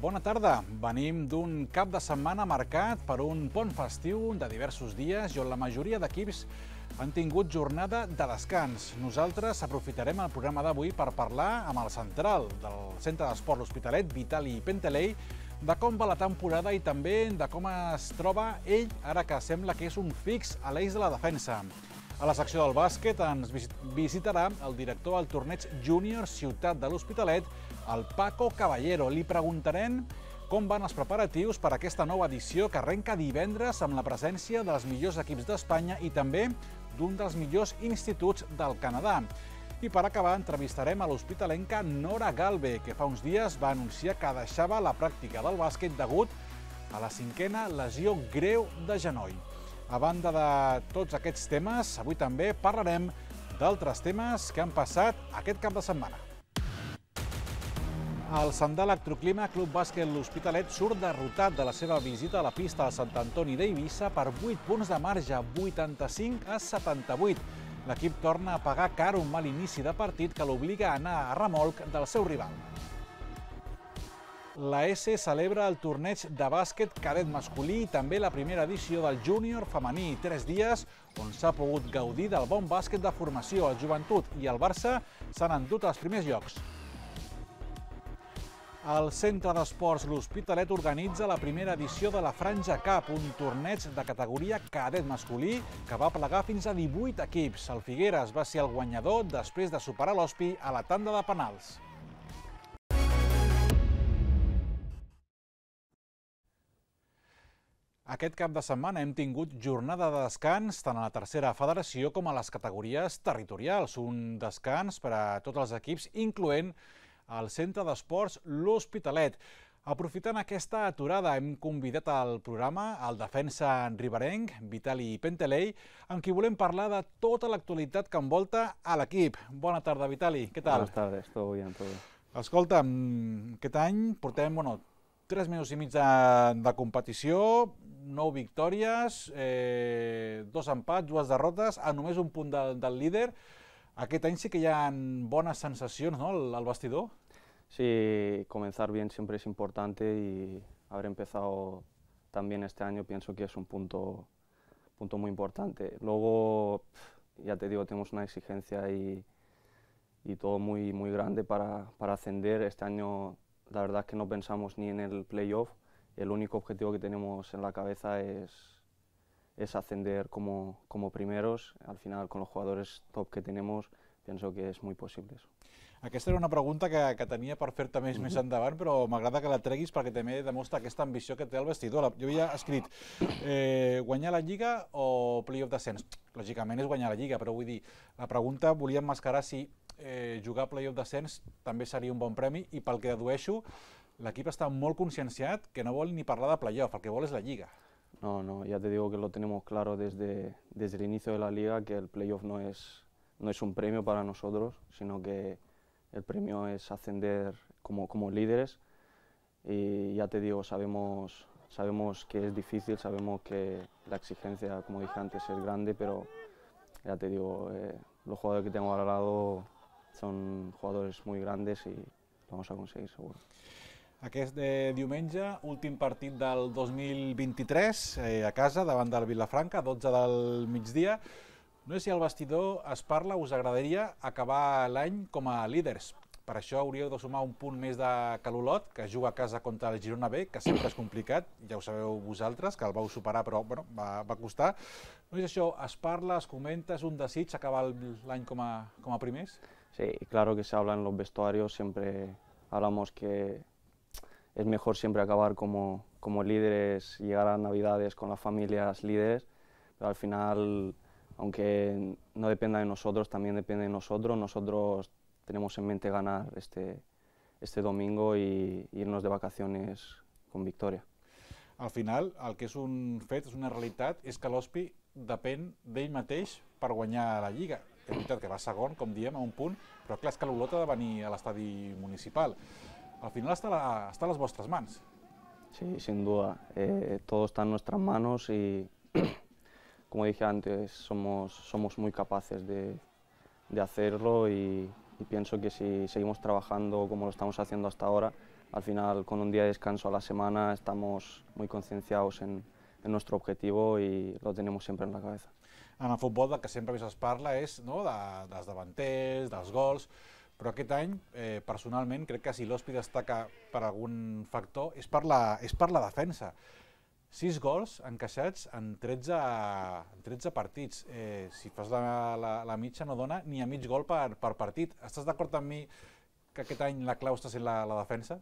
Bona tarda. Venim d'un cap de setmana marcat per un pont festiu de diversos dies i on la majoria d'equips han tingut jornada de descans. Nosaltres aprofitarem el programa d'avui per parlar amb el central del Centre d'Esport L'Hospitalet, Vitali Pentelei, de com va la temporada i també de com es troba ell, ara que sembla que és un fix a l'eix de la defensa. A la secció del bàsquet ens visitarà el director del torneig júnior Ciutat de l'Hospitalet, el Paco Caballero. Li preguntarem com van els preparatius per aquesta nova edició que arrenca divendres amb la presència dels millors equips d'Espanya i també d'un dels millors instituts del Canadà. I per acabar, entrevistarem a l'hospitalenca Nora Galve, que fa uns dies va anunciar que deixava la pràctica del bàsquet degut a la cinquena lesió greu de genoll. A banda de tots aquests temes, avui també parlarem d'altres temes que han passat aquest cap de setmana. El Sandà Electroclima Club Bàsquet L'Hospitalet surt derrotat de la seva visita a la pista de Sant Antoni d'Eivissa per 8 punts de marge, 85 a 78. L'equip torna a pagar car un mal inici de partit que l'obliga a anar a remolc del seu rival. La S celebra el torneig de bàsquet cadet masculí i també la primera edició del júnior femení, tres dies on s'ha pogut gaudir del bon bàsquet de formació. El Joventut i el Barça s'han endut als primers llocs. El Centre d'Esports L'Hospitalet organitza la primera edició de la Franja Cup, un torneig de categoria cadet masculí que va plegar fins a 18 equips. El Figueres va ser el guanyador després de superar l'Hospi a la tanda de penals. Aquest cap de setmana hem tingut jornada de descans tant a la tercera federació com a les categories territorials. Un descans per a tots els equips, incloent al Centre d'Esports L'Hospitalet. Aprofitant aquesta aturada, hem convidat al programa el defensa riberenc, Vitali Pentelei, amb qui volem parlar de tota l'actualitat que envolta a l'equip. Bona tarda, Vitali, què tal? Buenas tardes, todo bien, todo bien. Escolta, aquest any portem, bueno, tres mesos i mig de, de competició, nou victòries, eh, dos empats, dues derrotes, a només un punt de, del líder. Aquest any sí que hi ha bones sensacions no, al, al vestidor. Sí, comenzar bien siempre es importante y haber empezado también este año pienso que es un punto, punto muy importante. Luego, ya te digo, tenemos una exigencia y, y todo muy, muy grande para, para ascender. Este año la verdad es que no pensamos ni en el playoff. El único objetivo que tenemos en la cabeza es, es ascender como, como primeros. Al final, con los jugadores top que tenemos, pienso que es muy posible eso. Aquesta era una pregunta que, que tenia per fer-te més, més endavant, però m'agrada que la treguis perquè també demostra aquesta ambició que té el vestidor. Jo havia escrit eh, guanyar la Lliga o playoff descens. Lògicament és guanyar la Lliga, però vull dir, la pregunta volia emmascarar si eh, jugar playoff descens també seria un bon premi i pel que dedueixo, l'equip està molt conscienciat que no vol ni parlar de playoff, el que vol és la Lliga. No, no, ya te digo que lo tenemos claro desde, desde el inicio de la liga, que el playoff no es, no es un premio para nosotros, sino que el premio es ascender como, como líderes y ya te digo, sabemos, sabemos que es difícil, sabemos que la exigencia, como dije antes, es grande, pero ya te digo, eh, los jugadores que tengo al lado son jugadores muy grandes y lo vamos a conseguir seguro. Aquest de diumenge, últim partit del 2023, eh, a casa, davant del Vilafranca, 12 del migdia. No sé si al vestidor es parla, us agradaria acabar l'any com a líders. Per això hauríeu de sumar un punt més de Calolot, que juga a casa contra el Girona B, que sempre és complicat, ja ho sabeu vosaltres, que el vau superar, però bueno, va, va costar. No és això, es parla, es comenta, és un desig acabar l'any com, a, com a primers? Sí, claro que se habla en los vestuarios, siempre hablamos que es mejor siempre acabar como, como líderes, llegar a Navidades con las familias líderes, pero al final, aunque no dependa de nosotros, también depende de nosotros. Nosotros tenemos en mente ganar este, este domingo y irnos de vacaciones con victoria. Al final, el que és un fet, és una realitat, és que l'Hospi depèn d'ell mateix per guanyar la Lliga. És veritat que va segon, com diem, a un punt, però clar, és que l'Olot ha de venir a l'estadi municipal. Al final està, la, està a les vostres mans. Sí, sin duda. Eh, todo está en nuestras manos y, como dije antes, somos, somos muy capaces de, de hacerlo y, y pienso que si seguimos trabajando como lo estamos haciendo hasta ahora, al final con un día de descanso a la semana estamos muy concienciados en, en nuestro objetivo y lo tenemos siempre en la cabeza. En el futbol del que sempre més es parla és no, de, dels davanters, dels gols, però aquest any, eh, personalment, crec que si l'Hospi destaca per algun factor és per la, és per la defensa. 6 gols encaixats en 13, en 13 partits. Eh, si fas la, la, la mitja no dona ni a mig gol per, per partit. Estàs d'acord amb mi que aquest any la clau està sent la, la defensa?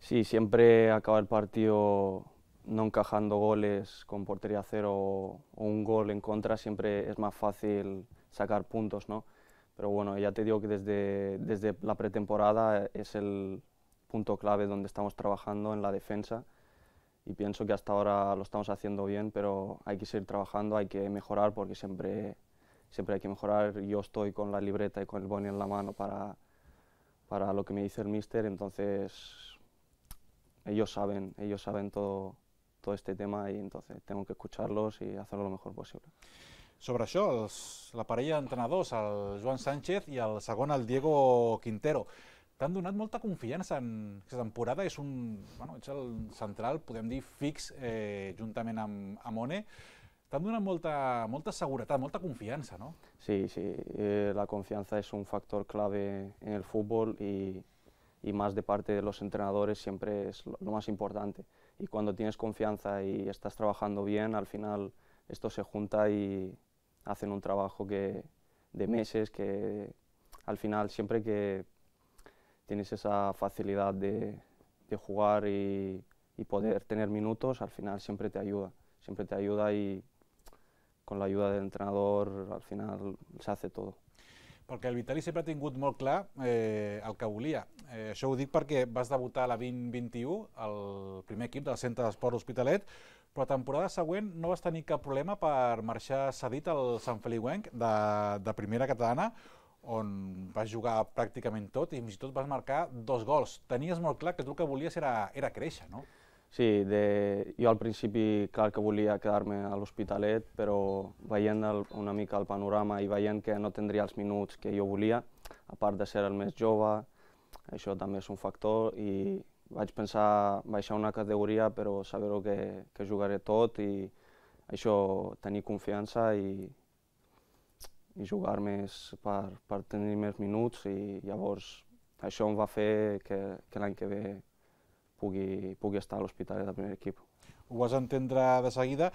Sí, siempre acaba el partido no encajando goles con portería cero o un gol en contra, siempre es más fácil sacar puntos, ¿no? Pero bueno, ya te digo que desde, desde la pretemporada es el punto clave donde estamos trabajando en la defensa y pienso que hasta ahora lo estamos haciendo bien, pero hay que seguir trabajando, hay que mejorar porque siempre, siempre hay que mejorar. Yo estoy con la libreta y con el boni en la mano para, para lo que me dice el míster, entonces ellos saben, ellos saben todo, todo este tema y entonces tengo que escucharlos y hacerlo lo mejor posible. Sobre això, els, la parella d'entrenadors, el Joan Sánchez i el segon, el Diego Quintero, t'han donat molta confiança en aquesta temporada, és un, bueno, ets el central, podem dir, fix, eh, juntament amb, amb One, t'han donat molta, molta seguretat, molta confiança, ¿no? Sí, sí, eh, la confianza es un factor clave en el fútbol y, y más de parte de los entrenadores siempre es lo más importante. Y cuando tienes confianza y estás trabajando bien, al final esto se junta y, hacen un trabajo que, de meses que al final siempre que tienes esa facilidad de, de jugar y, y, poder tener minutos, al final siempre te ayuda, siempre te ayuda y con la ayuda del entrenador al final se hace todo. Perquè el Vitali sempre ha tingut molt clar eh, el que volia. Eh, això ho dic perquè vas debutar a la 2021 al primer equip del Centre d'Esport Hospitalet, però la temporada següent no vas tenir cap problema per marxar cedit al Sant Feliuenc de, de primera catalana, on vas jugar pràcticament tot i fins i tot vas marcar dos gols. Tenies molt clar que tu el que volies era, era créixer, no? Sí, de, jo al principi clar que volia quedar-me a l'Hospitalet, però veient el, una mica el panorama i veient que no tindria els minuts que jo volia, a part de ser el més jove, això també és un factor i vaig pensar baixar una categoria però saber que, que jugaré tot i això, tenir confiança i, i jugar més per, per tenir més minuts i llavors això em va fer que, que l'any que ve pugui, pugui estar a l'hospital del primer equip. Ho vas entendre de seguida.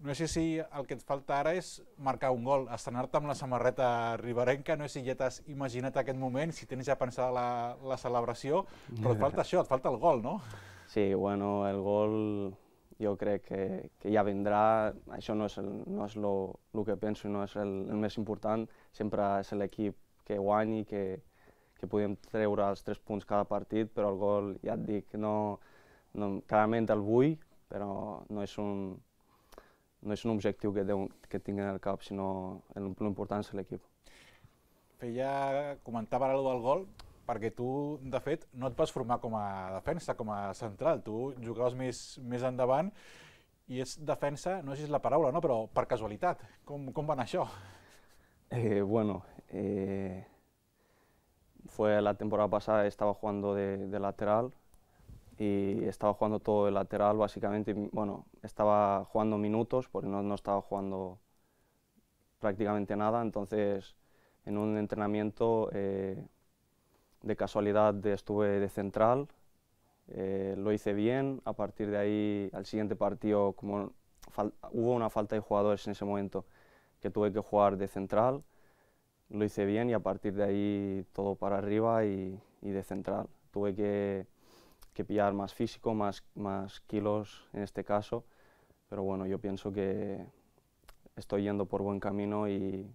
No sé si el que et falta ara és marcar un gol, estrenar-te amb la samarreta riberenca, no sé si ja t'has imaginat aquest moment, si tens ja pensada la, la celebració, però et falta això, et falta el gol, no? Sí, bueno, el gol jo crec que, que ja vindrà, això no és, el, no és lo, lo que penso, no és el, el més important, sempre és l'equip que guanyi, que, que podem treure els tres punts cada partit, però el gol, ja et dic, no, no, clarament el vull, però no és un, no és un objectiu que, deu, que tinguin al cap, sinó l'important és l'equip. Feia, comentava ara del gol, perquè tu, de fet, no et vas formar com a defensa, com a central, tu jugaves més, més endavant i és defensa, no sé si és la paraula, no? però per casualitat. Com, com va anar això? Eh, bueno, eh, fue la temporada pasada, estaba jugando de, de lateral, y estaba jugando todo el lateral básicamente, bueno, estaba jugando minutos porque no, no, estaba jugando prácticamente nada, entonces en un entrenamiento eh, de casualidad estuve de central, eh, lo hice bien, a partir de ahí al siguiente partido como hubo una falta de jugadores en ese momento que tuve que jugar de central, lo hice bien y a partir de ahí todo para arriba y, y de central. Tuve que que pillar más físico, más, más kilos en este caso, pero bueno, yo pienso que estoy yendo por buen camino y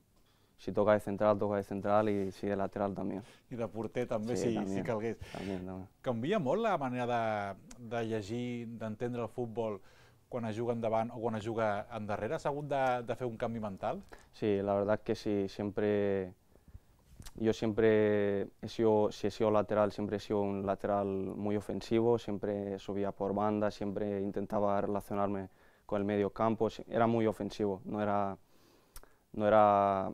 si toca de central, toca de central i si de lateral també. I de porter també, sí, si, també, si calgués. També, també. Canvia molt la manera de, de llegir, d'entendre el futbol quan es juga endavant o quan es juga endarrere? Has hagut de, de fer un canvi mental? Sí, la verdad que sí, siempre yo siempre he sido, si he sido lateral, siempre he sido un lateral muy ofensivo, siempre subía por banda, siempre intentaba relacionarme con el medio campo, era muy ofensivo, no era, no era,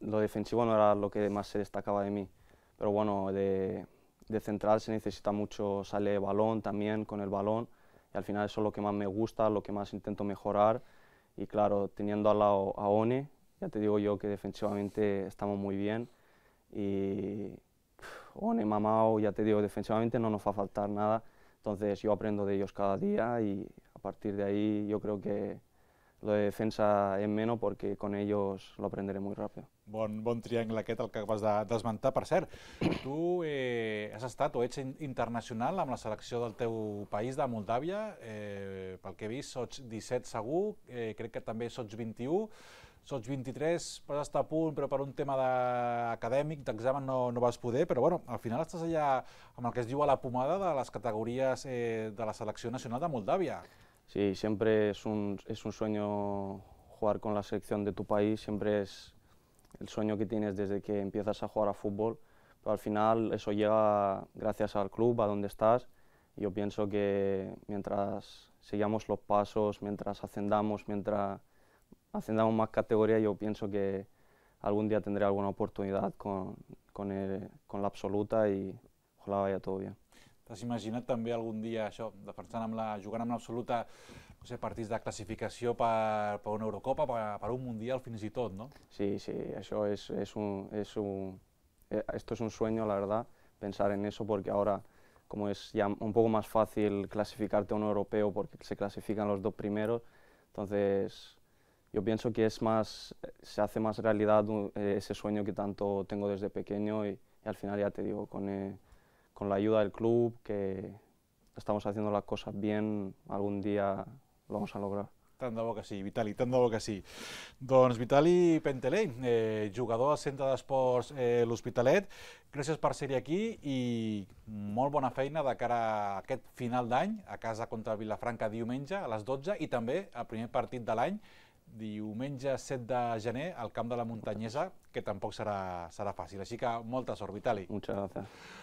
lo defensivo no era lo que más se destacaba de mí, pero bueno, de, de central se necesita mucho, sale balón también con el balón y al final eso es lo que más me gusta, lo que más intento mejorar. Y claro, teniendo al lado a One, ya te digo yo que defensivamente estamos muy bien y One, Mamao, ya te digo, defensivamente no nos va a faltar nada, entonces yo aprendo de ellos cada día y a partir de ahí yo creo que lo de defensa és menos perquè con ellos lo aprenderé muy rápido. Bon, bon triangle aquest, el que acabes de desmentar. Per cert, tu eh, has estat o ets internacional amb la selecció del teu país, de Moldàvia. Eh, pel que he vist, sots 17 segur, eh, crec que també sots 21. Sots 23, vas estar a punt, però per un tema acadèmic, d'examen, no, no vas poder, però bueno, al final estàs allà amb el que es diu a la pomada de les categories eh, de la selecció nacional de Moldàvia. Sí, siempre es un, es un sueño jugar con la selección de tu país, siempre es el sueño que tienes desde que empiezas a jugar a fútbol, pero al final eso llega gracias al club, a donde estás, yo pienso que mientras sigamos los pasos, mientras ascendamos, mientras ascendamos más categoría, yo pienso que algún día tendré alguna oportunidad con, con, el, con la absoluta y ojalá vaya todo bien. T'has imaginat també algun dia això, defensant amb la, jugant amb l'absoluta no sé, partits de classificació per, per una Eurocopa, per, per un Mundial fins i tot, no? Sí, sí, això és, és un, és un, eh, esto es un sueño, la verdad, pensar en eso, porque ahora, como es ya un poco más fácil clasificarte a un europeo porque se clasifican los dos primeros, entonces yo pienso que es más, se hace más realidad eh, ese sueño que tanto tengo desde pequeño y, y al final ya te digo, con, eh, con la ayuda del club, que estamos haciendo las cosas bien, algún día lo vamos a lograr. Tant de bo que sí, Vitali, tant de bo que sí. Doncs Vitali Pentelei, eh, jugador al Centre d'Esports eh, L'Hospitalet, gràcies per ser aquí i molt bona feina de cara a aquest final d'any, a casa contra Vilafranca diumenge a les 12 i també el primer partit de l'any, diumenge 7 de gener al camp de la Muntanyesa, que tampoc serà, serà fàcil. Així que molta sort, Vitali. Muchas gracias.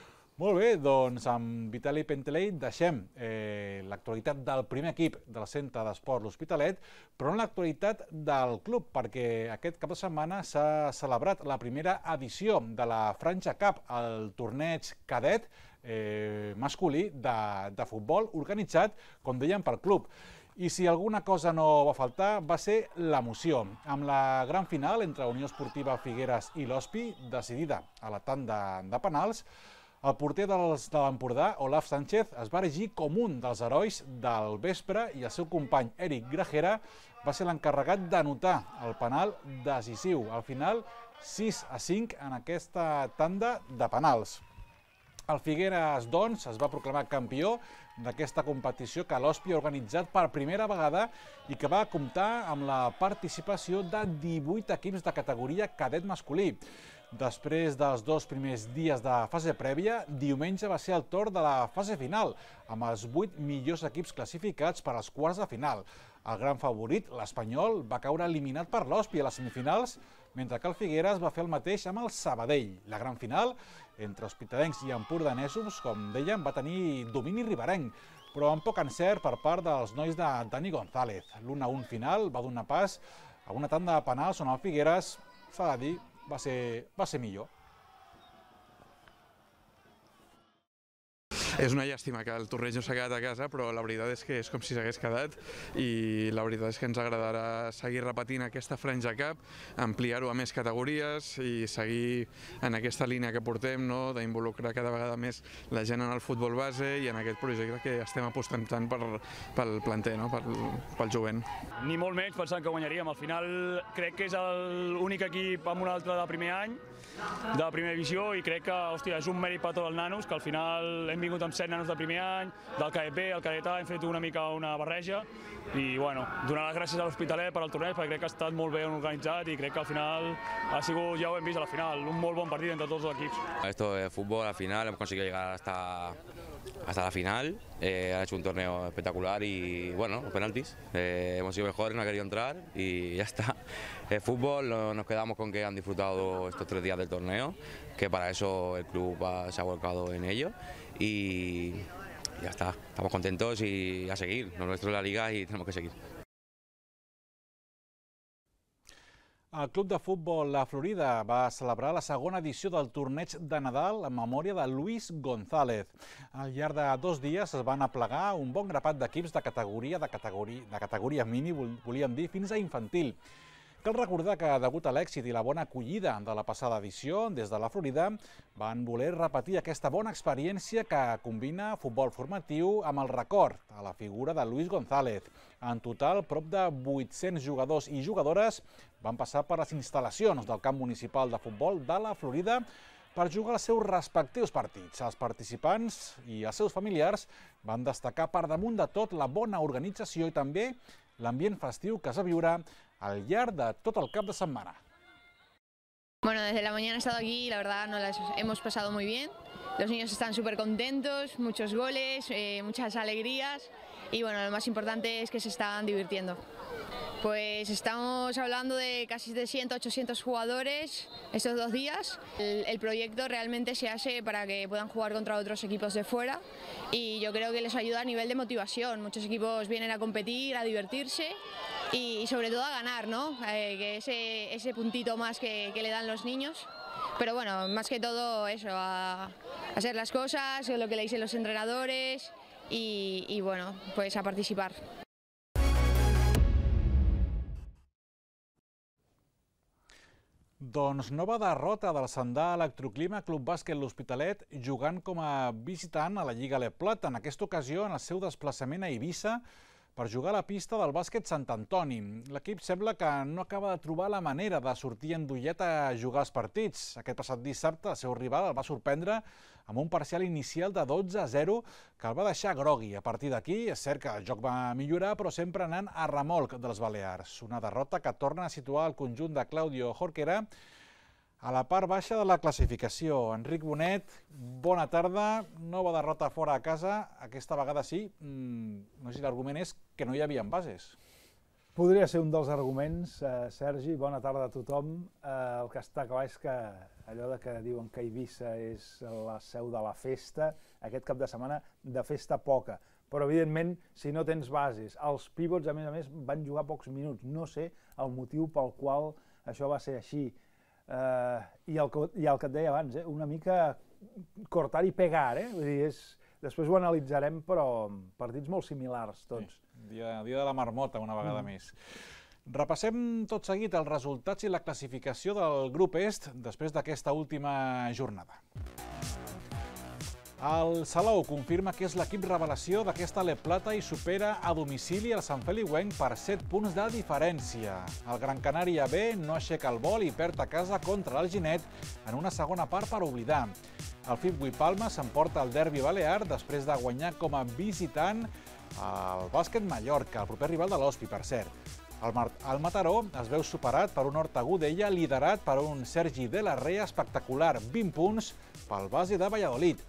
Molt bé, doncs amb Vitali Pentelei deixem eh, l'actualitat del primer equip del Centre d'Esport L'Hospitalet, però no l'actualitat del club, perquè aquest cap de setmana s'ha celebrat la primera edició de la Franja Cup, el torneig cadet eh, masculí de, de futbol organitzat, com dèiem, pel club. I si alguna cosa no va faltar, va ser l'emoció, amb la gran final entre Unió Esportiva Figueres i l'Hospi, decidida a la tanda de penals, el porter dels, de l'Empordà, Olaf Sánchez, es va erigir com un dels herois del vespre i el seu company Eric Grajera va ser l'encarregat d'anotar el penal decisiu. Al final, 6 a 5 en aquesta tanda de penals. El Figueres, doncs, es va proclamar campió d'aquesta competició que l'Hospi ha organitzat per primera vegada i que va comptar amb la participació de 18 equips de categoria cadet masculí. Després dels dos primers dies de fase prèvia, diumenge va ser el torn de la fase final, amb els vuit millors equips classificats per als quarts de final. El gran favorit, l'Espanyol, va caure eliminat per l'Hospi a les semifinals, mentre que el Figueres va fer el mateix amb el Sabadell. La gran final, entre hospitalencs i empordanesos, com dèiem, va tenir domini riberenc, però amb poc encert per part dels nois de Dani González. L'1-1 final va donar pas a una tanda de penals on el Figueres, s'ha de dir, va ser, va ser millor. És una llàstima que el torneig no s'ha quedat a casa, però la veritat és que és com si s'hagués quedat i la veritat és que ens agradarà seguir repetint aquesta franja cap, ampliar-ho a més categories i seguir en aquesta línia que portem, no? d'involucrar cada vegada més la gent en el futbol base i en aquest projecte que estem apostant tant per, pel planter, no? pel, pel jovent. Ni molt menys pensant que guanyaríem. Al final crec que és l'únic equip amb un altre de primer any, de primera divisió i crec que hòstia, és un mèrit per tots els nanos, que al final hem vingut amb set nanos de primer any, del B, el cadet hem fet una mica una barreja i bueno, donar les gràcies a l'Hospitalet per al torneig perquè crec que ha estat molt ben organitzat i crec que al final ha sigut, ja ho hem vist a la final, un molt bon partit entre tots els equips. Esto es fútbol, al final hemos conseguido llegar hasta hasta la final. Eh, ha hecho un torneo espectacular y bueno, los penaltis. Eh, hemos sido mejores, no ha querido entrar y ya está. El fútbol, nos quedamos con que han disfrutado estos tres días del torneo, que para eso el club se ha volcado en ello y ya está. Estamos contentos y a seguir. Lo nuestro es la liga y tenemos que seguir. El Club de Futbol La Florida va celebrar la segona edició del torneig de Nadal en memòria de Luis González. Al llarg de dos dies es van aplegar un bon grapat d'equips de categoria de categoria, de categoria mini, volíem dir, fins a infantil. Cal recordar que, degut a l'èxit i la bona acollida de la passada edició, des de la Florida, van voler repetir aquesta bona experiència que combina futbol formatiu amb el record a la figura de Luis González. En total, prop de 800 jugadors i jugadores van passar per les instal·lacions del camp municipal de futbol de la Florida per jugar els seus respectius partits. Els participants i els seus familiars van destacar per damunt de tot la bona organització i també l'ambient festiu que es va viure al llarg de tot el cap de setmana. Bueno, desde la mañana he estado aquí y la verdad nos las hemos pasado muy bien. Los niños están súper contentos, muchos goles, eh, muchas alegrías y bueno, lo más importante es que se están divirtiendo. Pues estamos hablando de casi 700, 800 jugadores estos dos días. El, proyecto realmente se hace para que puedan jugar contra otros equipos de fuera y yo creo que les ayuda a nivel de motivación. Muchos equipos vienen a competir, a divertirse y, sobre todo a ganar, ¿no? Eh, que ese, ese puntito más que, le dan los niños. Pero bueno, más que todo eso, a, hacer las cosas, lo que le dicen los entrenadores y bueno, pues a participar. Doncs nova derrota del Sandà Electroclima Club Bàsquet L'Hospitalet jugant com a visitant a la Lliga Le Plat, en aquesta ocasió en el seu desplaçament a Eivissa per jugar a la pista del bàsquet Sant Antoni. L'equip sembla que no acaba de trobar la manera de sortir en dullet a jugar els partits. Aquest passat dissabte el seu rival el va sorprendre amb un parcial inicial de 12 a 0 que el va deixar grogui. A partir d'aquí, és cert que el joc va millorar, però sempre anant a remolc dels Balears. Una derrota que torna a situar el conjunt de Claudio Jorquera a la part baixa de la classificació. Enric Bonet, bona tarda. Nova derrota fora de casa. Aquesta vegada sí. Mm, no sé si l'argument és que no hi havia bases. Podria ser un dels arguments, eh, Sergi. Bona tarda a tothom. Eh, el que està clar és que allò de que diuen que Eivissa és la seu de la festa, aquest cap de setmana de festa poca. Però, evidentment, si no tens bases, els pivots, a més a més, van jugar pocs minuts. No sé el motiu pel qual això va ser així. Uh, i, el, I el que et deia abans, eh, una mica cortar i pegar, eh? Vull dir, és, després ho analitzarem, però partits molt similars tots. Sí, dia, dia de la marmota, una vegada mm. més. Repassem tot seguit els resultats i la classificació del grup est després d'aquesta última jornada. El Salou confirma que és l'equip revelació d'aquesta Le Plata i supera a domicili el Sant Feliuenc per 7 punts de diferència. El Gran Canària B no aixeca el vol i perd a casa contra l'Alginet en una segona part per oblidar. El FIP Palma s'emporta el derbi balear després de guanyar com a visitant el bàsquet Mallorca, el proper rival de l'Hospi, per cert. El, el Mataró es veu superat per un Horta Godella liderat per un Sergi de la Rea espectacular, 20 punts pel base de Valladolid.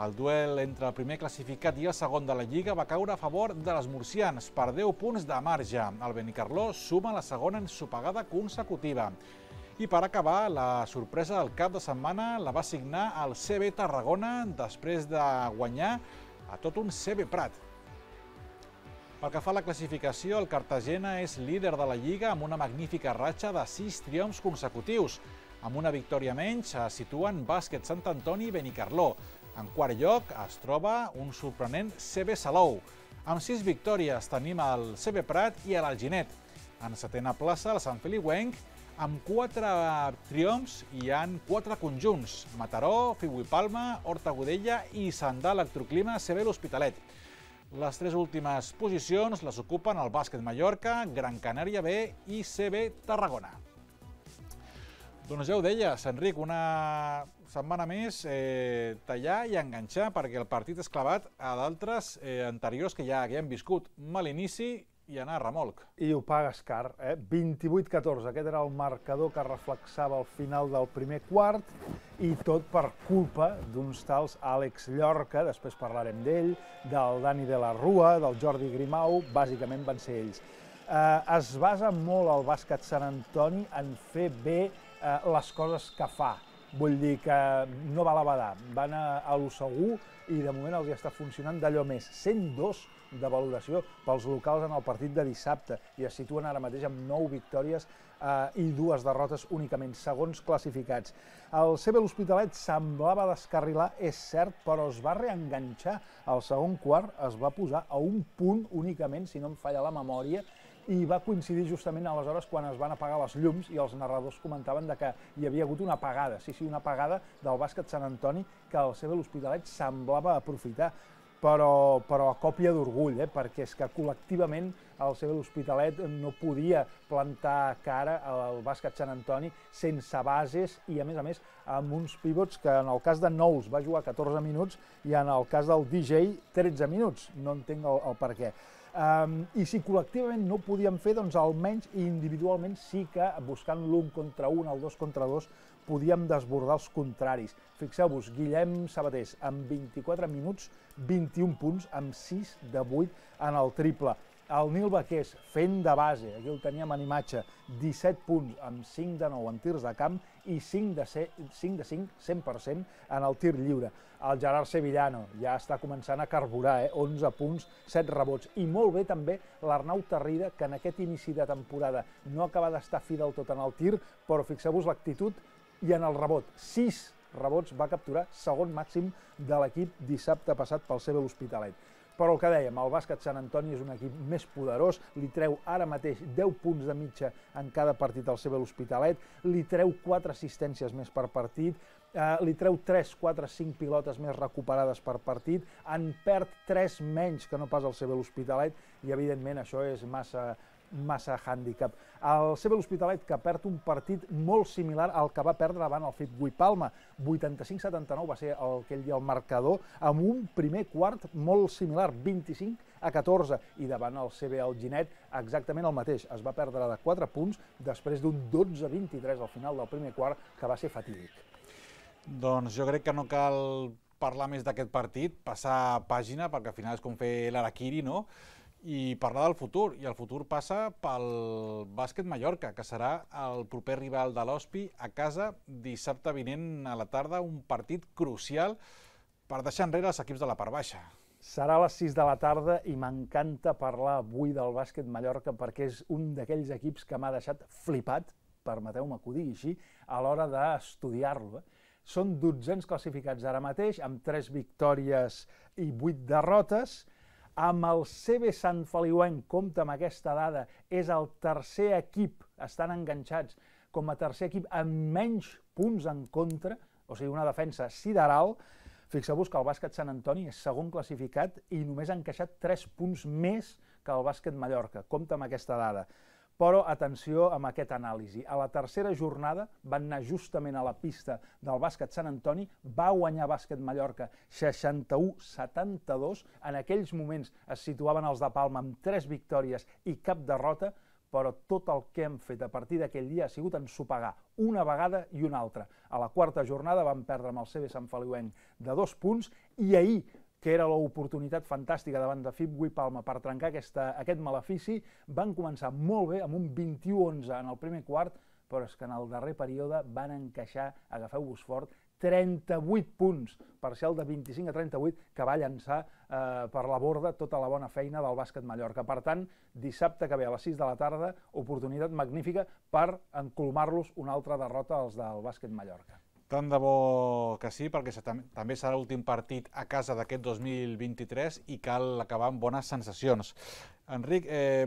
El duel entre el primer classificat i el segon de la Lliga va caure a favor de les murcians per 10 punts de marge. El Benicarló suma la segona ensopegada consecutiva. I per acabar, la sorpresa del cap de setmana la va signar el CB Tarragona després de guanyar a tot un CB Prat. Pel que fa a la classificació, el Cartagena és líder de la Lliga amb una magnífica ratxa de sis triomfs consecutius. Amb una victòria menys es situen Bàsquet Sant Antoni i Benicarló. En quart lloc es troba un sorprenent CB Salou. Amb sis victòries tenim el CB Prat i l'Alginet. En setena plaça el Sant Feliuenc, amb quatre triomfs hi han quatre conjunts, Mataró, Palma, Horta Godella i Sandà Electroclima CB l'Hospitalet. Les tres últimes posicions les ocupen el Bàsquet Mallorca, Gran Canària B i CB Tarragona. Doncs ja ho deies, Enric, una setmana més eh, tallar i enganxar perquè el partit és clavat a d'altres eh, anteriors que ja, que ja hem viscut. Mal inici i anar a remolc. I ho pagues car, eh? 28-14, aquest era el marcador que reflexava al final del primer quart i tot per culpa d'uns tals Àlex Llorca, després parlarem d'ell, del Dani de la Rua, del Jordi Grimau, bàsicament van ser ells. Eh, es basa molt el bàsquet Sant Antoni en fer bé eh, les coses que fa. Vull dir que no va a la badar, van a, a lo segur i de moment els hi està funcionant d'allò més. 102 de valoració pels locals en el partit de dissabte i es situen ara mateix amb 9 victòries eh, i dues derrotes únicament, segons classificats. El CB l'Hospitalet semblava descarrilar, és cert, però es va reenganxar. Al segon quart es va posar a un punt únicament, si no em falla la memòria, i va coincidir justament aleshores quan es van apagar les llums i els narradors comentaven de que hi havia hagut una apagada, sí, sí, una apagada del bàsquet Sant Antoni que el CB l'Hospitalet semblava aprofitar però, però a còpia d'orgull, eh? perquè és que col·lectivament el CB l'Hospitalet no podia plantar cara al bàsquet Sant Antoni sense bases i, a més a més, amb uns pivots que en el cas de Nous va jugar 14 minuts i en el cas del DJ 13 minuts. No entenc el, el per què. Um, I si col·lectivament no podíem fer, doncs almenys individualment sí que buscant l'un contra un, el dos contra dos, podíem desbordar els contraris. Fixeu-vos, Guillem Sabatés, amb 24 minuts, 21 punts, amb 6 de 8 en el triple. El Nil Baqués, fent de base, aquí el teníem en imatge, 17 punts amb 5 de 9 en tirs de camp i 5 de, 5, de 5, 100% en el tir lliure. El Gerard Sevillano ja està començant a carburar, eh? 11 punts, 7 rebots. I molt bé també l'Arnau Tarrida, que en aquest inici de temporada no acaba d'estar fi del tot en el tir, però fixeu-vos l'actitud i en el rebot. 6 rebots va capturar, segon màxim de l'equip dissabte passat pel CB l'Hospitalet. Però el que dèiem, el bàsquet Sant Antoni és un equip més poderós, li treu ara mateix 10 punts de mitja en cada partit al CB l'Hospitalet, li treu 4 assistències més per partit, eh, li treu 3, 4, 5 pilotes més recuperades per partit, en perd 3 menys que no pas el CB l'Hospitalet, i evidentment això és massa, massa hàndicap. El CB l'Hospitalet que perd un partit molt similar al que va perdre davant el FIP Guipalma. 85-79 va ser el, aquell dia el marcador, amb un primer quart molt similar, 25 a 14, i davant el CB Alginet exactament el mateix. Es va perdre de 4 punts després d'un 12-23 al final del primer quart, que va ser fatídic. Doncs jo crec que no cal parlar més d'aquest partit, passar pàgina, perquè al final és com fer l'Araquiri, no? I parlar del futur, i el futur passa pel bàsquet Mallorca, que serà el proper rival de l'Hospi a casa dissabte vinent a la tarda, un partit crucial per deixar enrere els equips de la part baixa. Serà a les 6 de la tarda i m'encanta parlar avui del bàsquet Mallorca perquè és un d'aquells equips que m'ha deixat flipat, permeteu-me que ho digui així, a l'hora d'estudiar-lo. Eh? Són dotzens classificats ara mateix, amb 3 victòries i 8 derrotes, amb el CB Sant Feliuenc, compta amb aquesta dada, és el tercer equip, estan enganxats com a tercer equip amb menys punts en contra, o sigui, una defensa sideral. Fixeu-vos que el bàsquet Sant Antoni és segon classificat i només ha encaixat 3 punts més que el bàsquet Mallorca. Compta amb aquesta dada. Però atenció amb aquest anàlisi. A la tercera jornada van anar justament a la pista del bàsquet Sant Antoni, va guanyar bàsquet Mallorca 61-72. En aquells moments es situaven els de Palma amb tres victòries i cap derrota, però tot el que hem fet a partir d'aquell dia ha sigut ensopegar una vegada i una altra. A la quarta jornada vam perdre amb el CB Sant Feliuenc de dos punts i ahir que era l'oportunitat fantàstica davant de FIP Palma per trencar aquesta, aquest malefici, van començar molt bé amb un 21-11 en el primer quart, però és que en el darrer període van encaixar, agafeu-vos fort, 38 punts, parcial de 25 a 38, que va llançar eh, per la borda tota la bona feina del bàsquet Mallorca. Per tant, dissabte que ve a les 6 de la tarda, oportunitat magnífica per encolmar-los una altra derrota als del bàsquet Mallorca. Tant de bo que sí, perquè també serà l'últim partit a casa d'aquest 2023 i cal acabar amb bones sensacions. Enric, eh,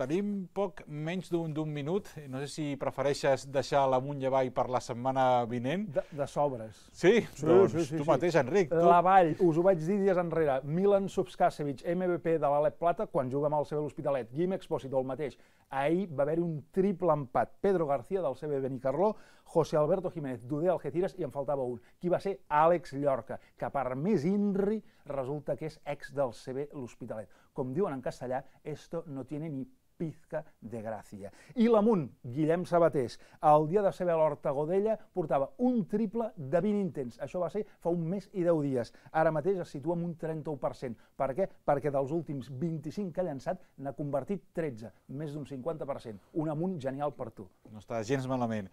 tenim poc menys d'un minut. No sé si prefereixes deixar l'amunt i avall per la setmana vinent. De, de sobres. Sí? sí doncs sí, sí, tu sí. mateix, Enric. Tu... La Vall, us ho vaig dir dies enrere. Milan Subskasevic, MVP de l'Alep Plata, quan juga amb el CB l'Hospitalet. Guim Expósito, el mateix. Ahir va haver un triple empat. Pedro García, del CB Benicarló, José Alberto Jiménez, d'Ude Algeciras, i en faltava un. Qui va ser? Àlex Llorca, que per més INRI resulta que és ex del CB l'Hospitalet. Com diuen en castellà, esto no tiene ni pizca de gràcia. I l'amunt, Guillem Sabatés, el dia de saber a l'Horta Godella, portava un triple de 20 intents. Això va ser fa un mes i 10 dies. Ara mateix es situa en un 31%. Per què? Perquè dels últims 25 que ha llançat n'ha convertit 13, més d'un 50%. Un amunt genial per tu. No està gens malament.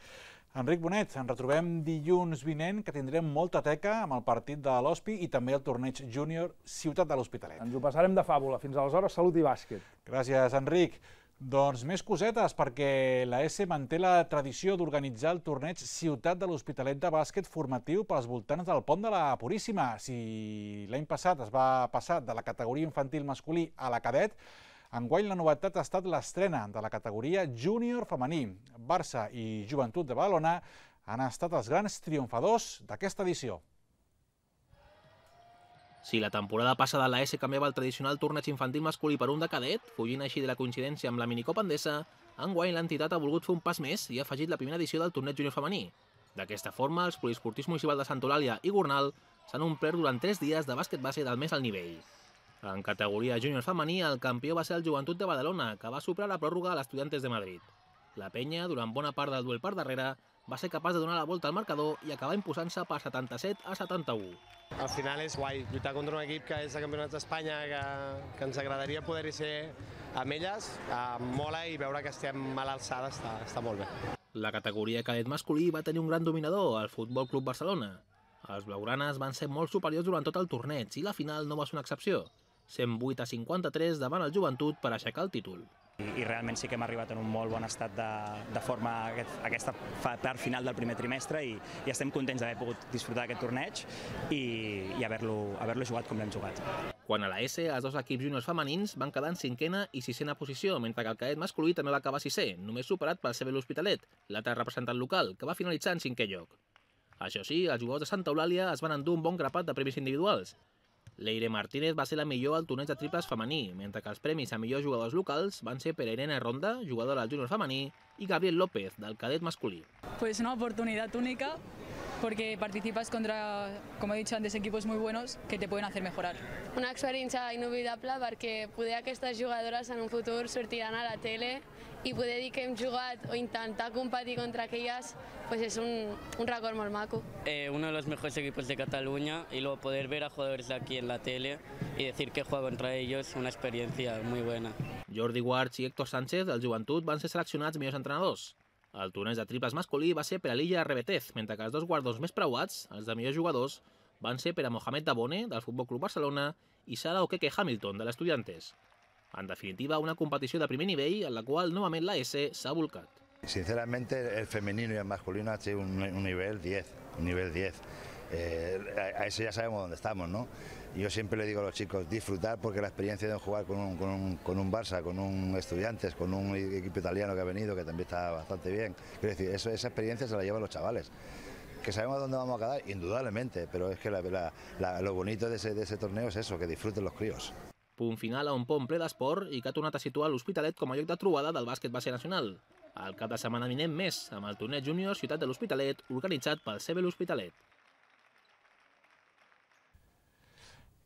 Enric Bonet, ens retrobem dilluns vinent, que tindrem molta teca amb el partit de l'Hospi i també el torneig júnior Ciutat de l'Hospitalet. Ens ho passarem de fàbula. Fins aleshores, salut i bàsquet. Gràcies, Enric. Doncs més cosetes, perquè la S manté la tradició d'organitzar el torneig Ciutat de l'Hospitalet de bàsquet formatiu pels voltants del Pont de la Puríssima. Si l'any passat es va passar de la categoria infantil masculí a la cadet, Enguany la novetat ha estat l'estrena de la categoria júnior femení. Barça i Joventut de Badalona han estat els grans triomfadors d'aquesta edició. Si la temporada passada la S canviava el tradicional torneig infantil masculí per un de cadet, fugint així de la coincidència amb la minicopa endesa, enguany l'entitat ha volgut fer un pas més i ha afegit la primera edició del torneig júnior femení. D'aquesta forma, els poliesportius municipals de Santa Eulàlia i Gornal s'han omplert durant tres dies de bàsquet base del més alt nivell. En categoria júnior femení, el campió va ser el Joventut de Badalona, que va superar la pròrroga a l'Estudiantes de Madrid. La penya, durant bona part del duel per darrere, va ser capaç de donar la volta al marcador i acabar imposant-se per 77 a 71. Al final és guai lluitar contra un equip que és de campionats d'Espanya, que, que ens agradaria poder-hi ser amb elles, eh, mola i veure que estem a l'alçada està, està molt bé. La categoria cadet masculí va tenir un gran dominador, el Futbol Club Barcelona. Els blaugranes van ser molt superiors durant tot el torneig i la final no va ser una excepció. 108 a 53 davant el Joventut per aixecar el títol. I, i realment sí que hem arribat en un molt bon estat de, de forma aquest, aquesta part final del primer trimestre i, i estem contents d'haver pogut disfrutar d'aquest torneig i, i haver-lo haver, -lo, jugat com l'hem jugat. Quan a la S, els dos equips juniors femenins van quedar en cinquena i sisena posició, mentre que el cadet masculí també va acabar sisè, només superat pel CB l'Hospitalet, l'altre representant local, que va finalitzar en cinquè lloc. Això sí, els jugadors de Santa Eulàlia es van endur un bon grapat de premis individuals, Leire Martínez va ser la millor al torneig de triples femení, mentre que els premis a millors jugadors locals van ser per Irene Ronda, jugadora del júnior femení, i Gabriel López, del cadet masculí. Pues una oportunidad única porque participas contra, como he dicho antes, equipos muy buenos que te pueden hacer mejorar. Una experiència inolvidable perquè poder aquestes jugadores en un futur sortiran a la tele i poder dir que hem jugat o intentar competir contra aquelles pues es un, un record molt maco. Eh, uno de los mejores equipos de Cataluña y luego poder ver a jugadores de aquí en la tele y decir que juego contra ellos, una experiencia muy buena. Jordi Guards i Héctor Sánchez del Joventut van ser seleccionats millors entrenadors. El torneig de triples masculí va ser per a l'Illa Rebetez, mentre que els dos guardons més preuats, els de millors jugadors, van ser per a Mohamed Dabone, del Futbol Club Barcelona, i Sara Okeke Hamilton, de l'Estudiantes. En definitiva, una competició de primer nivell en la qual novament la S s'ha volcat. Sinceramente, el femenino y el masculino ha sido un, nivel 10, un nivel 10. Eh, a, eso ya sabemos dónde estamos, ¿no? Yo siempre le digo a los chicos, disfrutar porque la experiencia de jugar con un, Barça, con un Estudiantes, con un equipo italiano que ha venido, que también está bastante bien. Quiero decir, esa experiencia se la llevan los chavales. Que sabemos dónde vamos a quedar, indudablemente, pero es que lo bonito de de ese torneo es eso, que disfruten los críos. Punt final a un pont ple d'esport i que ha tornat a situar l'Hospitalet com a lloc de trobada del bàsquet base nacional. El cap de setmana vinent més, amb el torneig júnior Ciutat de l'Hospitalet, organitzat pel CB l'Hospitalet.